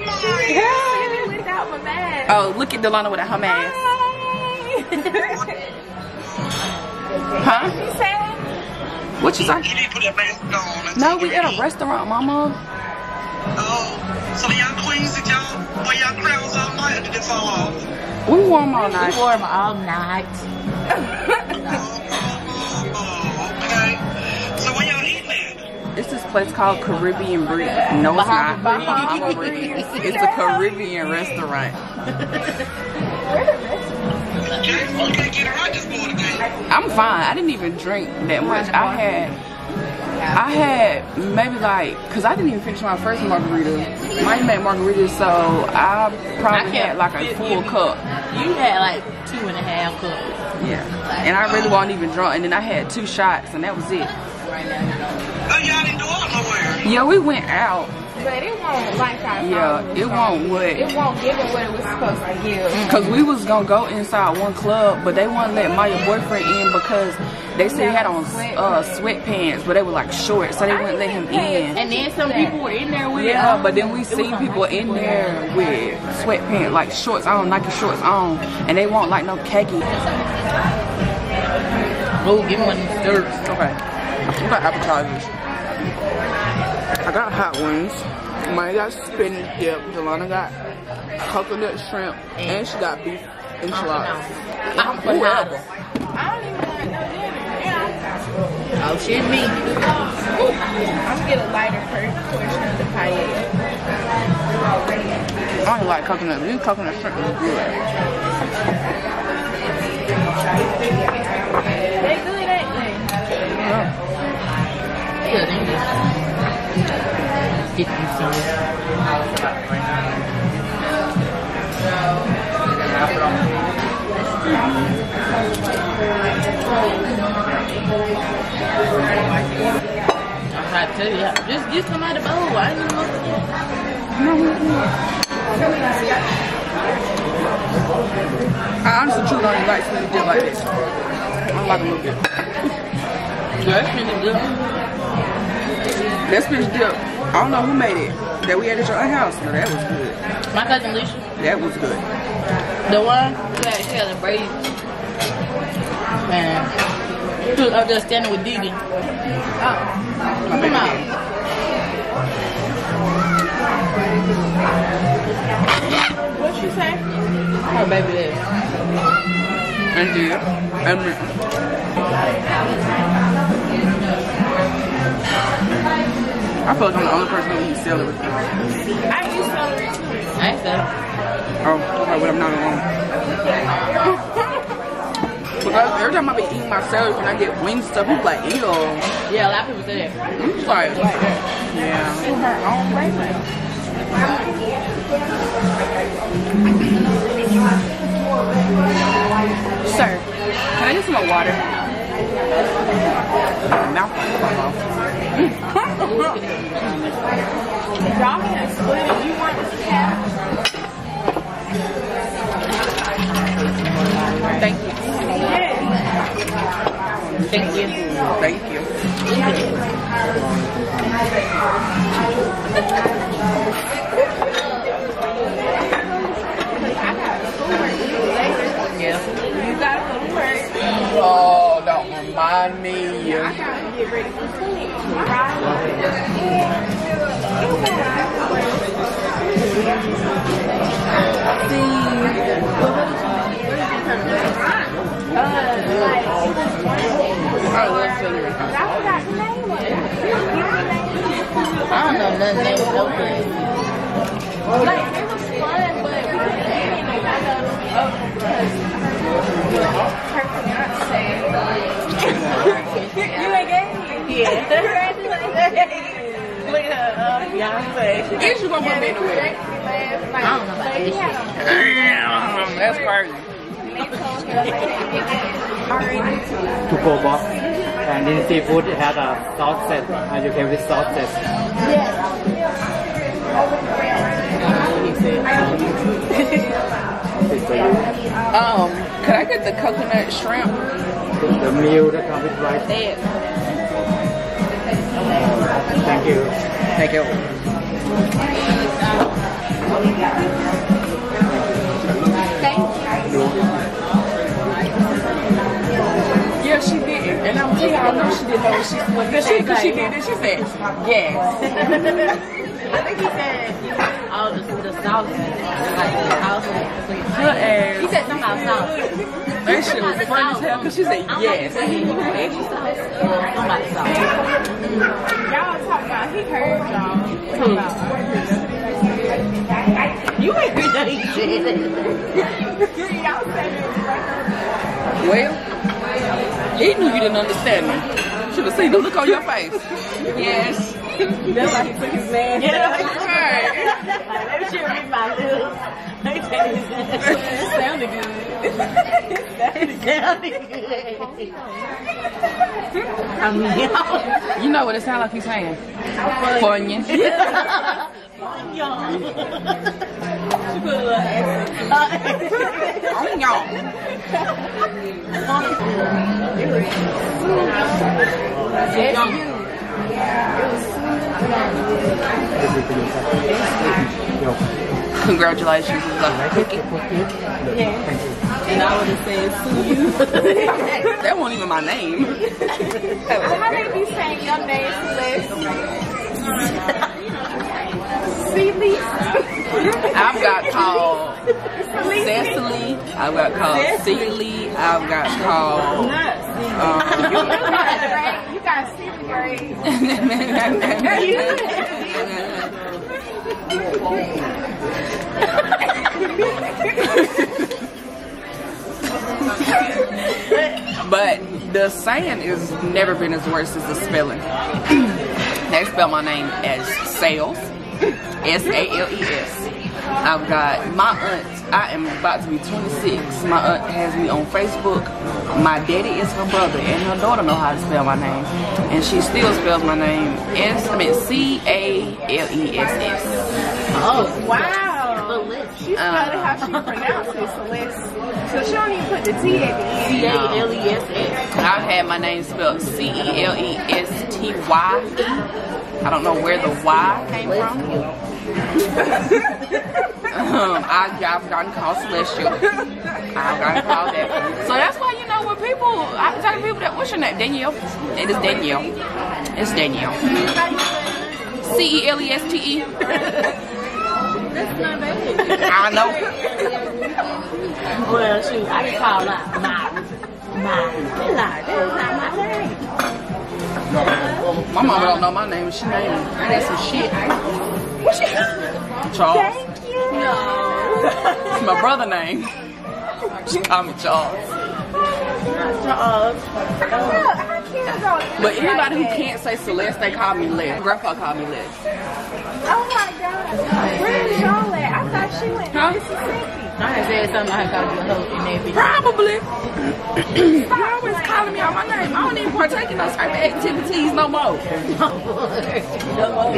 She Maya. without my mask. Oh, look at Delana with her mask. Hi. Huh? She said, What you say? He didn't put that mask on. No, we at eat. a restaurant, mama. Oh, so y'all queens, did y'all wear y'all crowns all night or did it fall off? We warm all We night. wore them all night. Oh, okay. So where y'all eating at? It's this place called Caribbean Breeze. No, it's not. Bahama Breeze. It's a Caribbean restaurant. Okay, you can't get it right this morning, gang. I'm fine. I didn't even drink that much. I had, I had maybe like, cause I didn't even finish my first margarita. Mine made margaritas, so I probably I had like a kept- full cup. You had like two and a half cups. Yeah, and I really wasn't even drunk. And then I had two shots, and that was it. Oh, y'all didn't go out nowhere. Yeah, we went out. But it won't like our Yeah, phone. it won't what. It won't give it what it was supposed to give. Cause we was gonna go inside one club, but they wouldn't let my boyfriend in because they said he had on uh, sweatpants, but they were like short, so they wouldn't let him in. And then some people were in there with Yeah, but then we it see was people in there with sweatpants, like shorts on, Nike shorts on, and they want like no khaki. Oh, give me one of these dirts. Okay, we got appetizers. I got hot wings. Maya got spinach dip. Delana got coconut shrimp, and she got beef enchiladas. Whoever. Oh shit, me. I'm gonna get a lighter portion of the paella. I don't like coconut. This coconut shrimp is good. They good, ain't they? Good, you. I'm trying to tell you, just get some out of the bowl. I even want I honestly truly don't even like spinach dip like this. I like a little bit. That's really good. That's spinach dip, I don't know who made it. That we had at your house. No, that was good. My cousin Alicia, That was good. the one had she had a braid. Man, she was up there standing with Didi. Oh, come on. did. What you say? Her baby there. And did. And I feel like I'm the only person who eats celery. I use celery too. I ain't said. Oh, okay, but I'm not alone. because every time I be eating my celery, when I get wing stuff, people like, ew. Yeah, a lot of people say that. I'm just like, yeah. Sir, can I get some more water? My mouth is falling off. Y'all can split it. You want to have Thank you. Thank you. Thank you. Yeah. You gotta go to work. Oh, don't remind me. I gotta get ready for school. I love celery. I forgot the name of. I don't know nothing name of. Like, it was fun, but we couldn't get in it. I know. Because her fiance. you ain't gay? Yeah. Look at her, uh, fiance. Is you gonna put me in the wedding? I don't know about this. Damn, that's crazy. to go box. And in seafood, it has a sauces. Are you okay with? It's for. Um, could I get the coconut shrimp? The meal that comes with rice. Thank you. Thank you. Yeah, she did. And I'm telling you, I know she didn't know what she when she, cause she did this. She said, yes. I think he said all the, the sauce, like the sauce. Her ass. He said something about sauce. That shit was funny as hell because she said yes. About. Y'all talk about, he heard y'all. You ain't that he said it. Well, he knew you didn't understand me. Should have seen the look on your face. Yes. That's why he took his man. Yeah. Right. Like, let me should read my lips. Let me tell you that. It sounded good. It sounded good. I mean, You know what it sounds like he's saying? Funyun. y'all. She put a little accent. On y'all. Congratulations, you got a cookie. And I would have said, sue you. That wasn't even my name. How they be saying your name, Celeste? I've got called Cecily. I've got called Celie. I've got called. Um, You got Stephen grade. but the saying has never been as worse as the spelling. they spell my name as Sales, S A L E S. I've got my aunt. I am about to be 26. My aunt has me on Facebook. My daddy is her brother, and her daughter know how to spell my name, and she still spells my name S. I mean C A L E S S. Oh, Wow. She spelled it Uh. how she pronounced it, Celeste. So she don't even put the T at the end. C A L E S S. I've had my name spelled C E L E S T Y E. I don't know where the Y came from. um, I, I've gotten called celestial. I've gotten called that. So that's why you know when people, I tell people that what's your name, Danielle? It is Danielle. It's Danielle. C E L E S T E. That's not bad. I know. Well, shoot, I can call out my, my, like, that's not my name. My mama don't know my name. She named me. That's some shit. What's she? Charles. Thank you. No. It's my brother name. She call me Charles. Charles. I can't go. But anybody who can't say Celeste, they call me Les. Grandpa called me Les. Oh my God. Where is y'all at? I thought she went to Huh? Mississippi. I had said something I had called you a hoe and everything. Probably. you always calling me out my name. I don't even partake in those type of activities no more.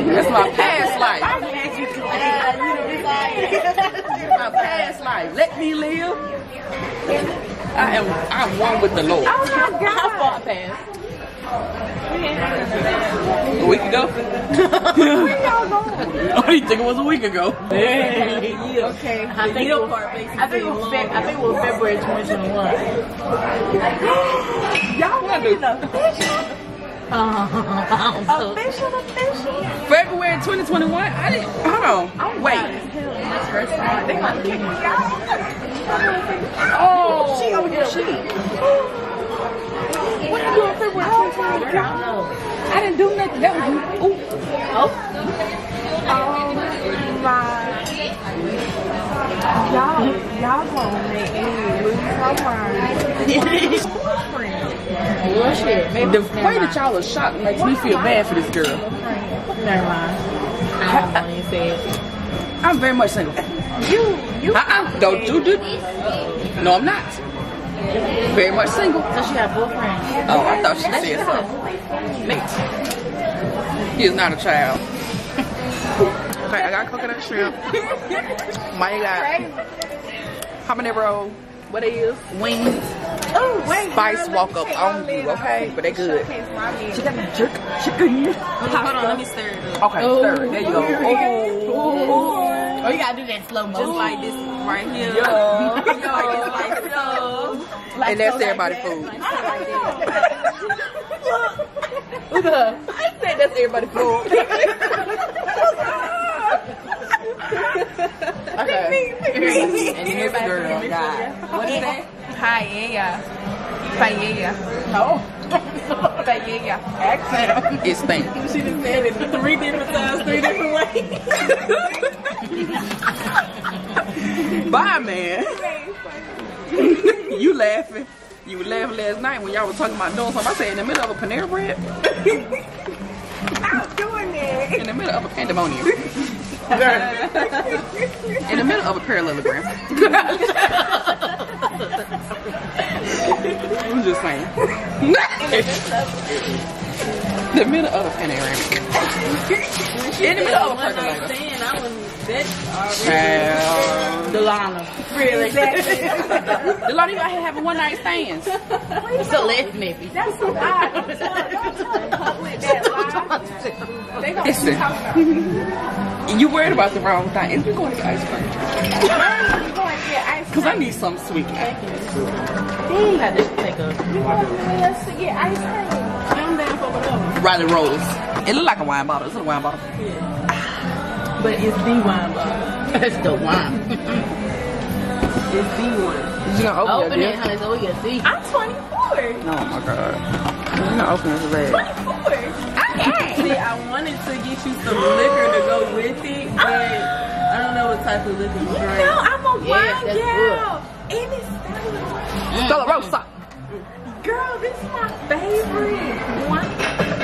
That's my past life. my past life. Let me live. I am I'm one with the Lord. Oh my God. How far past? A week ago? Where y'all going? I didn't think it was a week ago. Okay. I think, it was, I think it was, Fe- I think it was February 2021. Y'all want do? an official, official, official? February 2021? I didn't hold on. Wait. They gonna kick me out. Oh She over here. She. What you doing February 2021? I didn't do nothing. That was you. Ooh. Oh. oh my. Y'all, y'all gonna make me lose my mind. well, shit. Maybe The way that y'all are shocked makes me feel bad for this girl. Never mind. I don't even say it. I'm very much single. You, you. Uh-uh. Don't do do. No, I'm not. Very much single. So she got boyfriend. Oh, I thought she said something. Nate. He is not a child. okay, I got coconut shrimp. Maya got habanero. What it is? Wings. Oh, wait. Spice walk up on you, okay? But they good. She got the jerk chicken. Hold on, let me stir it up. Okay, third. Oh, there you go. Oh. Oh, oh. oh you gotta do that slow motion. Just like this right here. Yeah. Like so. And that's everybody's food. Look at her. I said that's everybody's food. okay. and this girl got what is that? Paella. Paella. No. Paella. Accent. It's Spain. She just said it three different times, three different ways. Bye, man. you laughing. You were laughing last night when y'all were talking about doing something. I said in the middle of a Panera bread. I'm doing it. In the middle of a pandemonium. in the middle of a parallelogram. I'm just saying. the middle of a panoramic. in the middle of a percolator. Saying I was that Well, Delana. Really? Delana, you out here having one night stands. So let's maybe. That's a lie. Don't tell with that. They gonna Listen. keep about You worried about the wrong thing. Is we going to get ice cream? it. We going to get ice Because I need something sweet. You had to take a. You want to get ice cream? I'm down for whatever. Riley Rose. It look like a wine bottle. It's a wine bottle. Yeah. But it's the wine bottle. It's the wine. It's the one. You gonna open, Open your it, honey, so we can see. I'm 24. Oh my god. You gonna open this bag. 24. See, I wanted to get you some liquor to go with it, but I don't know what type of liquor to drink. No, I'm a Yes, wine that's gal. And it's Stella Rosa. Girl, this is my favorite one.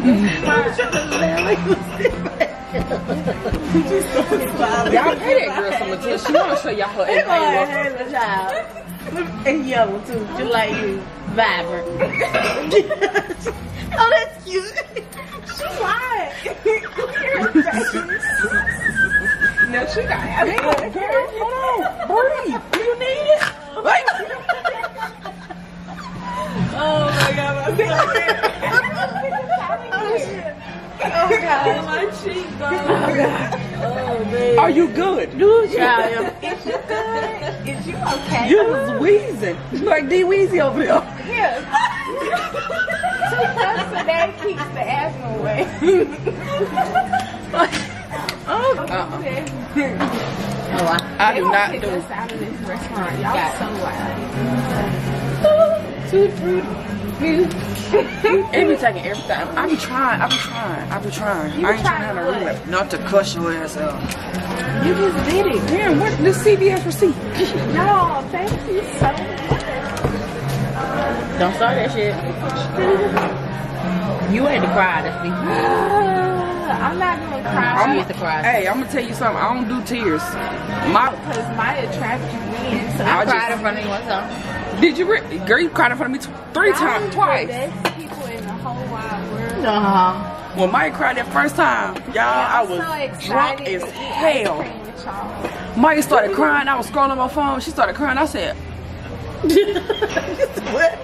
Y'all pay that girl some attention. She wanna show y'all her little child. And yellow too, just like you. Vibrant. oh, that's cute. She lied. No, she got it. Girl, hold on. Breathe. Do you need it? Oh my god, my Oh God. my cheek, girl. Oh man. Are you good? Child, Is you good? Is you okay? You was wheezing. You like D Weezy over there. Yes. Two cups a day keeps the asthma away. Uh-uh. Oh, I, I do won't do us out of this restaurant. Y'all so wild. It be taking every time. I be trying. I be trying. I be trying. You I ain't trying to relapse. Not to cuss your ass out. You just did it. Damn, what the CVS receipt? No, thank you so much. don't start that shit. You had to cry this week. I'm not gonna cry She had to cry. Hey, I'm gonna tell you something. I don't do tears. My because my attraction wins. So I I just- cried in front of you one time. did you re- girl? You cried in front of me t- three times, twice. The best people in the whole wide world. Uh-huh. When Mike cried that first time, y'all, I I'm was so excited drunk as hell. cream. Mike started crying. I was scrolling on my phone. She started crying. I said, "What?"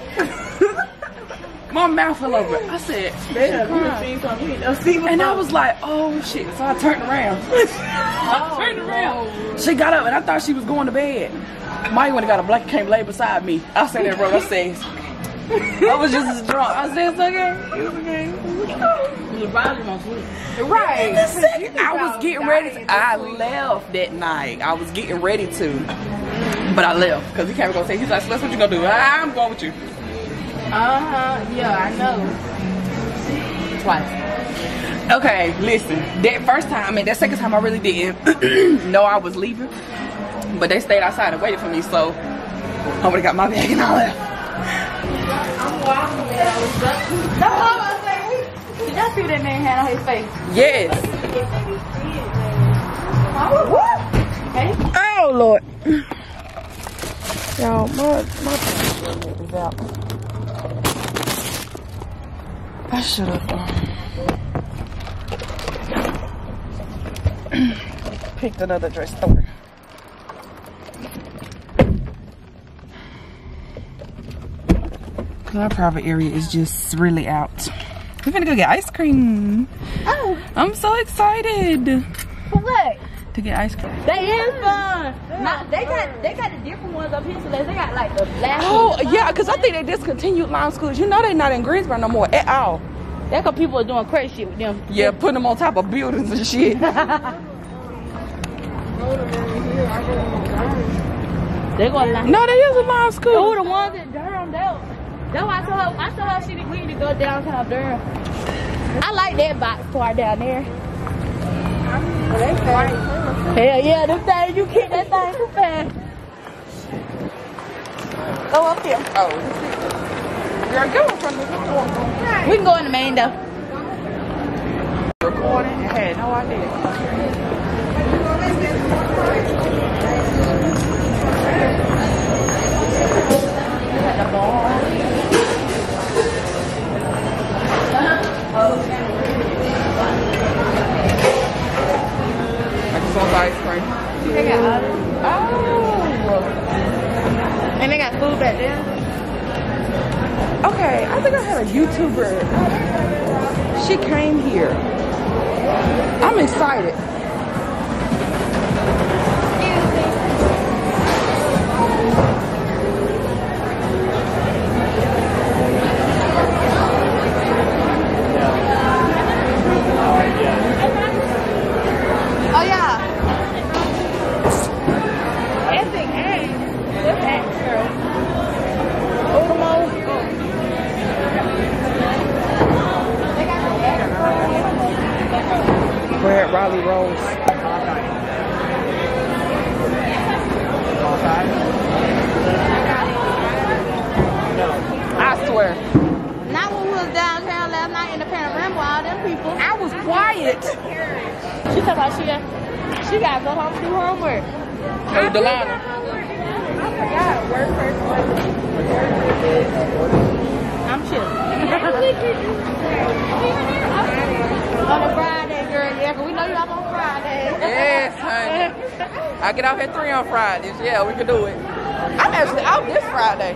My mouth fell over. I said, "Baby, crying." And I was like, "Oh shit!" So I turned around. I turned around. She got up, and I thought she was going to bed. Mike went and got a blanket, came lay beside me. I said and wrote. I said, "I was just as drunk." I said, "It's okay. It's okay." You probably don't sleep. Right. I was getting ready. To, I left that night. I was getting ready to, but I left because he came gonna say he's like, "Celeste, what you gonna do?" I'm going with you. Uh huh. Yeah, I know. Twice. Okay, listen. That first time, I mean, that second time, I really didn't know I was leaving, but they stayed outside and waited for me. So I would have got my bag and all that. I'm walking and I was up. No, I was like, did y'all see what that man had on his face? Yes. What? Hey. Oh Lord. Y'all, my my is out. I should have um, picked another dress store. My private area is just really out. We're gonna go get ice cream. Oh, I'm so excited. for what? To get ice cream. They is fun. Not, they got they got the different ones up here. So they got like the black. Oh ones. yeah, cause I think they discontinued Lime scooters. You know they're not in Greensboro no more at all. That's cause people are doing crazy shit with them. Yeah, putting them on top of buildings and shit. They gonna lie. no, they is a Lime scooter. Oh, the ones in Durham, though. That's why I told her, I told her she need, we need to go downtown Durham. I like that box part down there. Hell yeah, them things, you kick that thing too fast. Go up here. Oh. Girl, go in front of the door. We can go in the main though. Recording and had no idea. I want ice cream. They got Oh. And they got food back there. Okay, I think I had a YouTuber. She came here. I'm excited. We're at Raleigh Rose. I swear. Not when we was downtown last night in the panorama, all them people. I was quiet. She talking about she, she got to go home and do homework. Oh, Delana. I forgot. Work first. I'm chilling. on a Friday, girl. Yeah, 'cause we know you off on Friday. Yes, honey. I get out here three on Fridays. Yeah, we can do it. I'm actually out this Friday.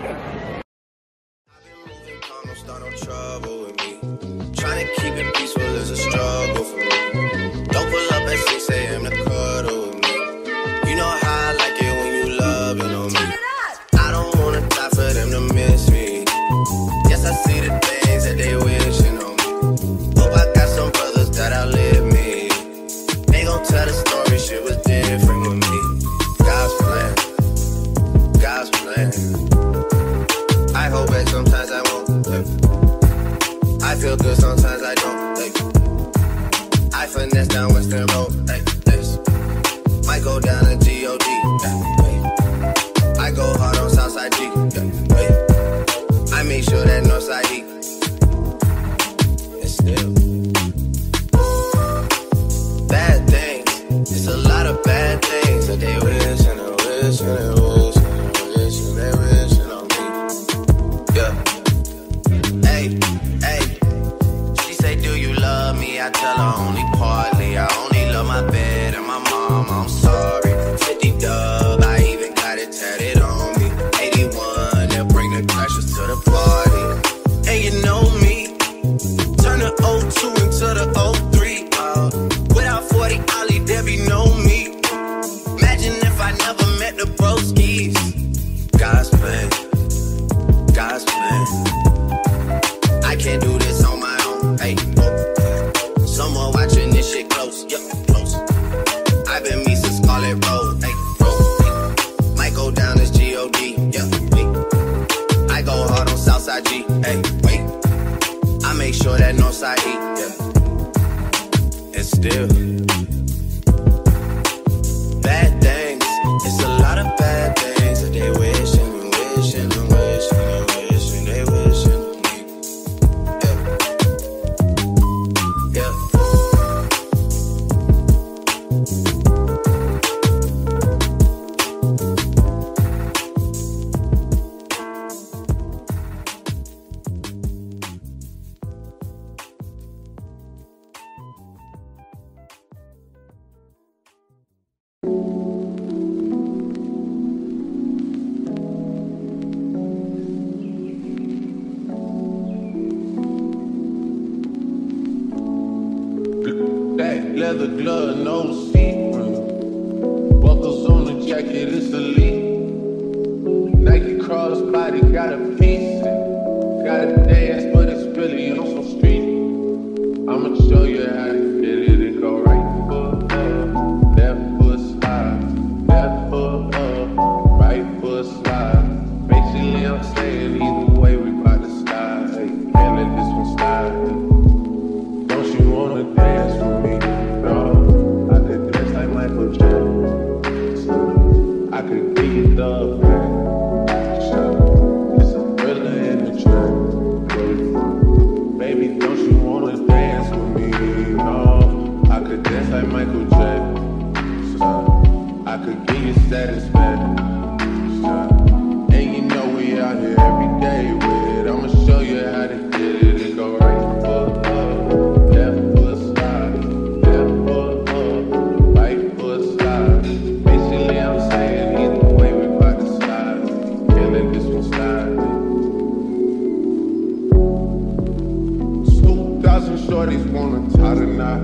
shorties wanna tie the knot.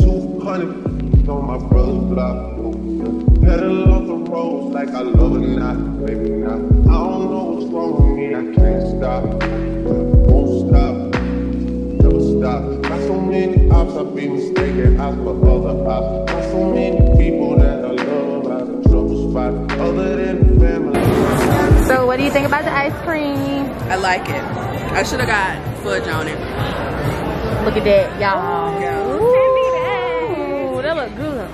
Two hundred on my brother's block. Pedal off the roads like I love it not, maybe not. I don't know what's wrong with me, I can't stop. Won't stop, never stop. Got so many ops, I be mistaken ops for other ops. Got so many people that I love trouble spot, other than family. So what do you think about the ice cream? I like it. I should have got fudge on it. Look at that, y'all. Ooh, that look good.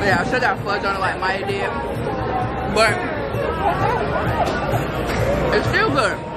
Yeah, I should got fudge on it like Maya did. But it's still good.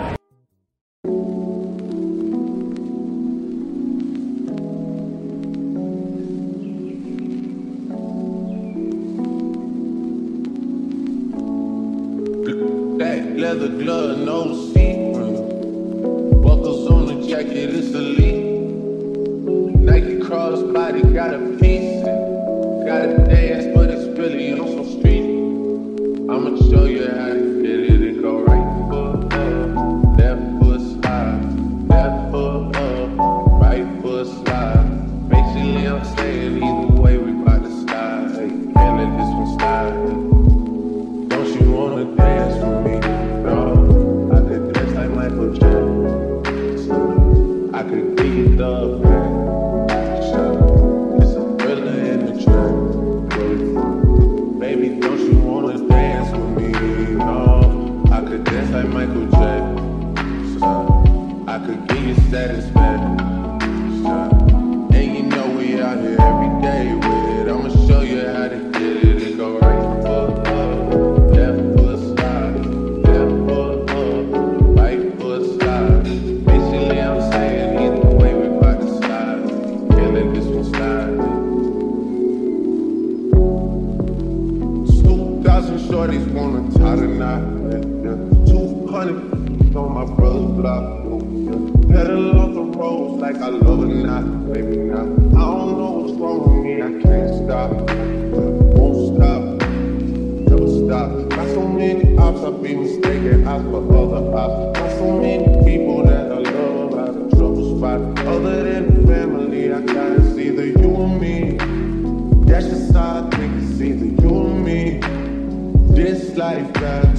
that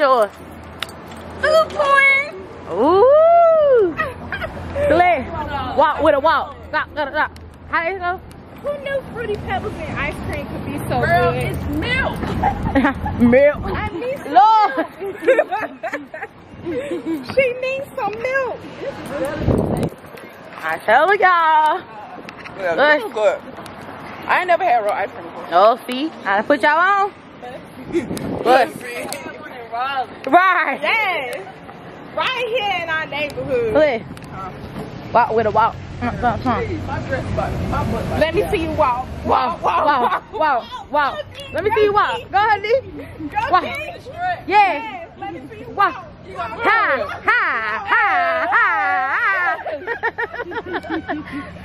it? Food porn. Ooh. Claire, with a walk. How did it? Who knew Fruity Pebbles and ice cream could be so Girl, good? it's milk. milk. I need some milk she needs some milk. I tell y'all. Yeah, this is good. I ain't never had raw ice cream before. Oh, see? I put y'all on. But. Right. Yes. Right here in our neighborhood. Look. Um, uh-huh. walk with a walk. Uh, uh, uh. please, my dress body, my butt. Let me see you walk. Walk, walk, walk, walk, walk. walk, walk. Go Let me see you walk. Go ahead, D. Go, walk. Yeah. Yes. Let me see you walk. walk. Ha, ha, ha, ha, ha.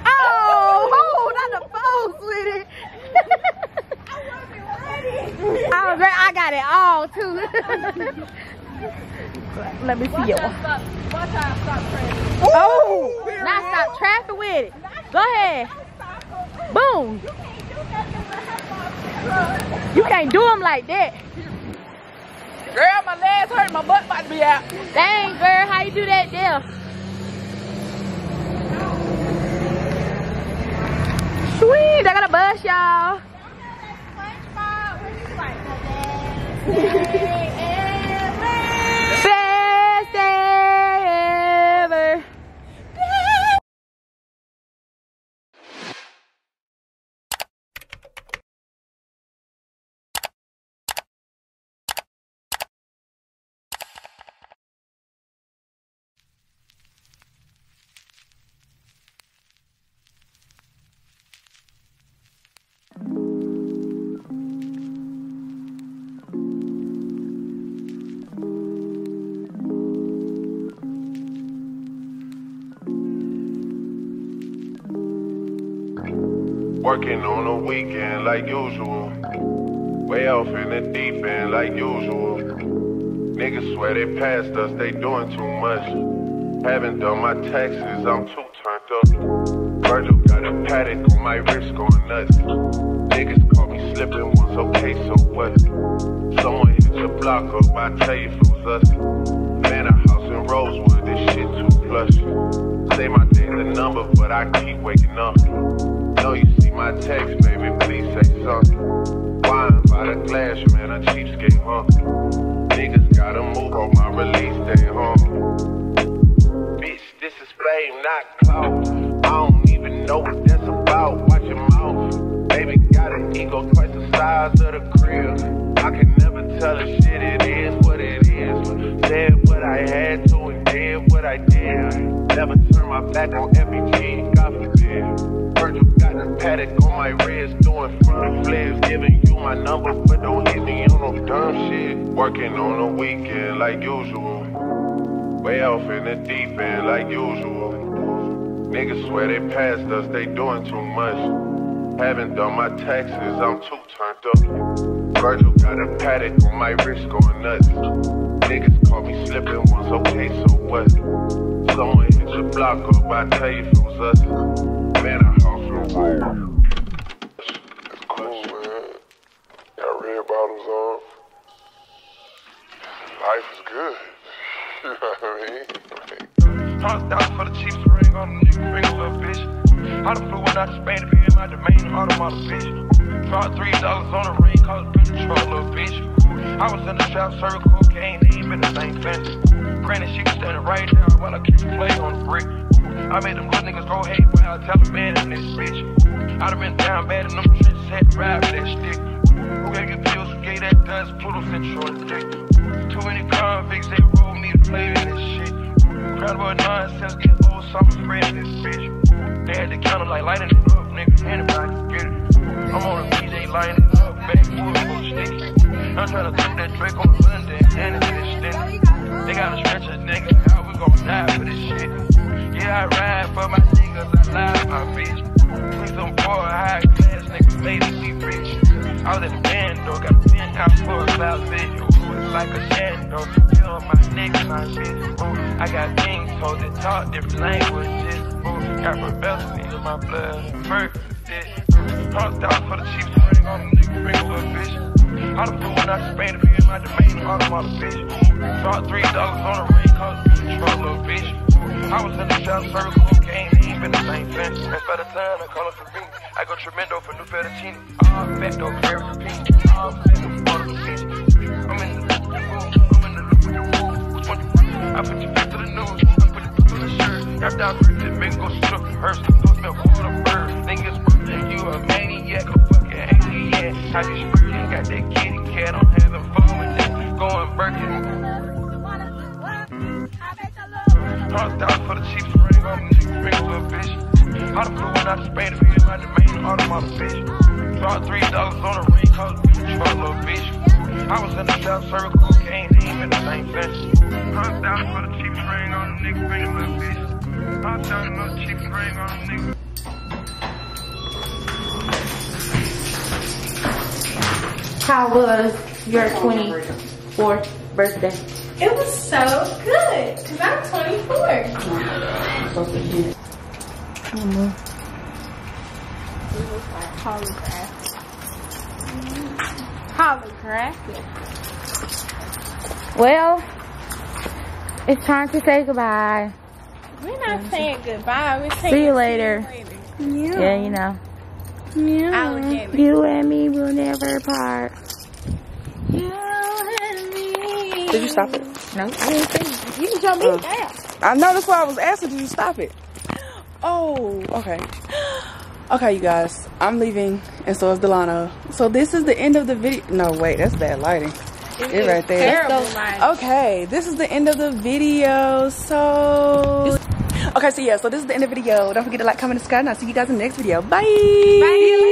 oh, oh, not the phone, sweetie. I wasn't ready. I got it all, too. Let me see you. Oh, now stop traffic with it. Go ahead. Boom. You can't do them like that. Girl, my legs hurt. My butt about to be out. Dang, girl, how you do that there? Sweet, I got a bus, y'all. Working on a weekend like usual. Way off in the deep end like usual. Niggas swear they passed us, they doing too much. Haven't done my taxes, I'm too turned up. Virgil got a Patek on my wrist going nuts. Niggas caught me slipping once, okay, so what? Someone hit the block up, I tell you if it was us. Man, a house in Rosewood, this shit too plush. Say my day's a number, but I keep waking up. Know you my text, baby, please say something. Wine by the glass, man, a cheapskate, huh? Niggas gotta move on my release day, huh? Bitch, this is fame, not clout. I don't even know what that's about. Watch your mouth. Baby got an ego twice the size of the Working on a weekend like usual. Way off in the deep end like usual. Niggas swear they passed us, they doing too much. Haven't done my taxes, I'm too turned up. Virgil got a Patek on my wrist going nuts. Niggas caught me slipping once, okay, so what? Someone hit the block up, I tell you if it was us. Man, a house Hundred thousand for the cheap ring on the nigga finger, little bitch. I done flew one out to Spain to be in my domain, automata, bitch. Dropped three dollars on the ring, cause the truck, little bitch. I was in the shop, serving cocaine, they ain't been the same fence. Granted, she was standing right there while I keep playing on the brick. I made them little niggas go hate while I tell a man in this bitch. I done been down bad in them trenches, had ride with that stick. Who gave you pills, who gave that dust, Pluto sent short dick. Too many convicts, they roll me to play with this shit. About nonsense, get old, summer spreading this bitch. They had the counter like lighting it up, nigga, anybody get it. I'm on a PJ lighting it up, backwood full sticky. I'm tryna throw that Drake on London, and it's this. They gotta stretch a nigga, how we gon' die for this shit? Yeah, I ride for my niggas, I lie my bitch. We some poor, high class niggas made it, we rich. I was at the band, though, got a penthouse for a cloud video. Like a shando, feel my niggas, my bitch. Ooh, I got kings told that talk different languages. Ooh, got rebellion in my blood, murder, shit. Hundred thousand for the cheap ring on the nigga ring, little bitch. I done flew one out to Spain to in my domain, automata, bitch. Dropped three dollars on the ring, cause the truck, little bitch. I was in the shop, serving cocaine, they ain't been the same fence. That's by the time I call it for me. I go tremendo for new fettuccine. All fat, though, carry for peace. All no water for peace. I'm in the I put your face to the news. I put the put on the shirt. Wrapped out three, make go shoot up the hearse. Don't smell water bird. Niggas birthday, you a maniac, a fucking maniac. How you spurting? Got that kitty cat, I'm having fun with that. Going Birkin. Hundred thousand for the cheap ring on the nigga ring, I done flew one out to Spain to be in my domain, automata bitch. Dropped three dollars on a ring, cause a truck, little bitch. I was in the south serving cocaine, even the same thing. Hundred thousand for the cheapest ring on the nigga finger, little bitch. Hundred thousand for the cheapest ring on the nigga. How was your 24th birthday? It was so good because I'm 24. Mm-hmm. It was like holographic. Holographic. Well, it's time to say goodbye. We're not saying goodbye. We're saying See you later. Yeah. Yeah, you know. Yeah. You and me will never part. You and me. Did you stop it? No. I didn't think you can show me Oh. that. I know that's why I was asking. Did you stop it? Oh, okay. Okay, you guys. I'm leaving, and so is Delano. So this is the end of the video. No, wait, that's bad lighting. It It's right there. terrible lighting. Okay, this is the end of the video. So, okay, so yeah, so this is the end of the video. Don't forget to like, comment, and subscribe, and I'll see you guys in the next video. Bye. Bye.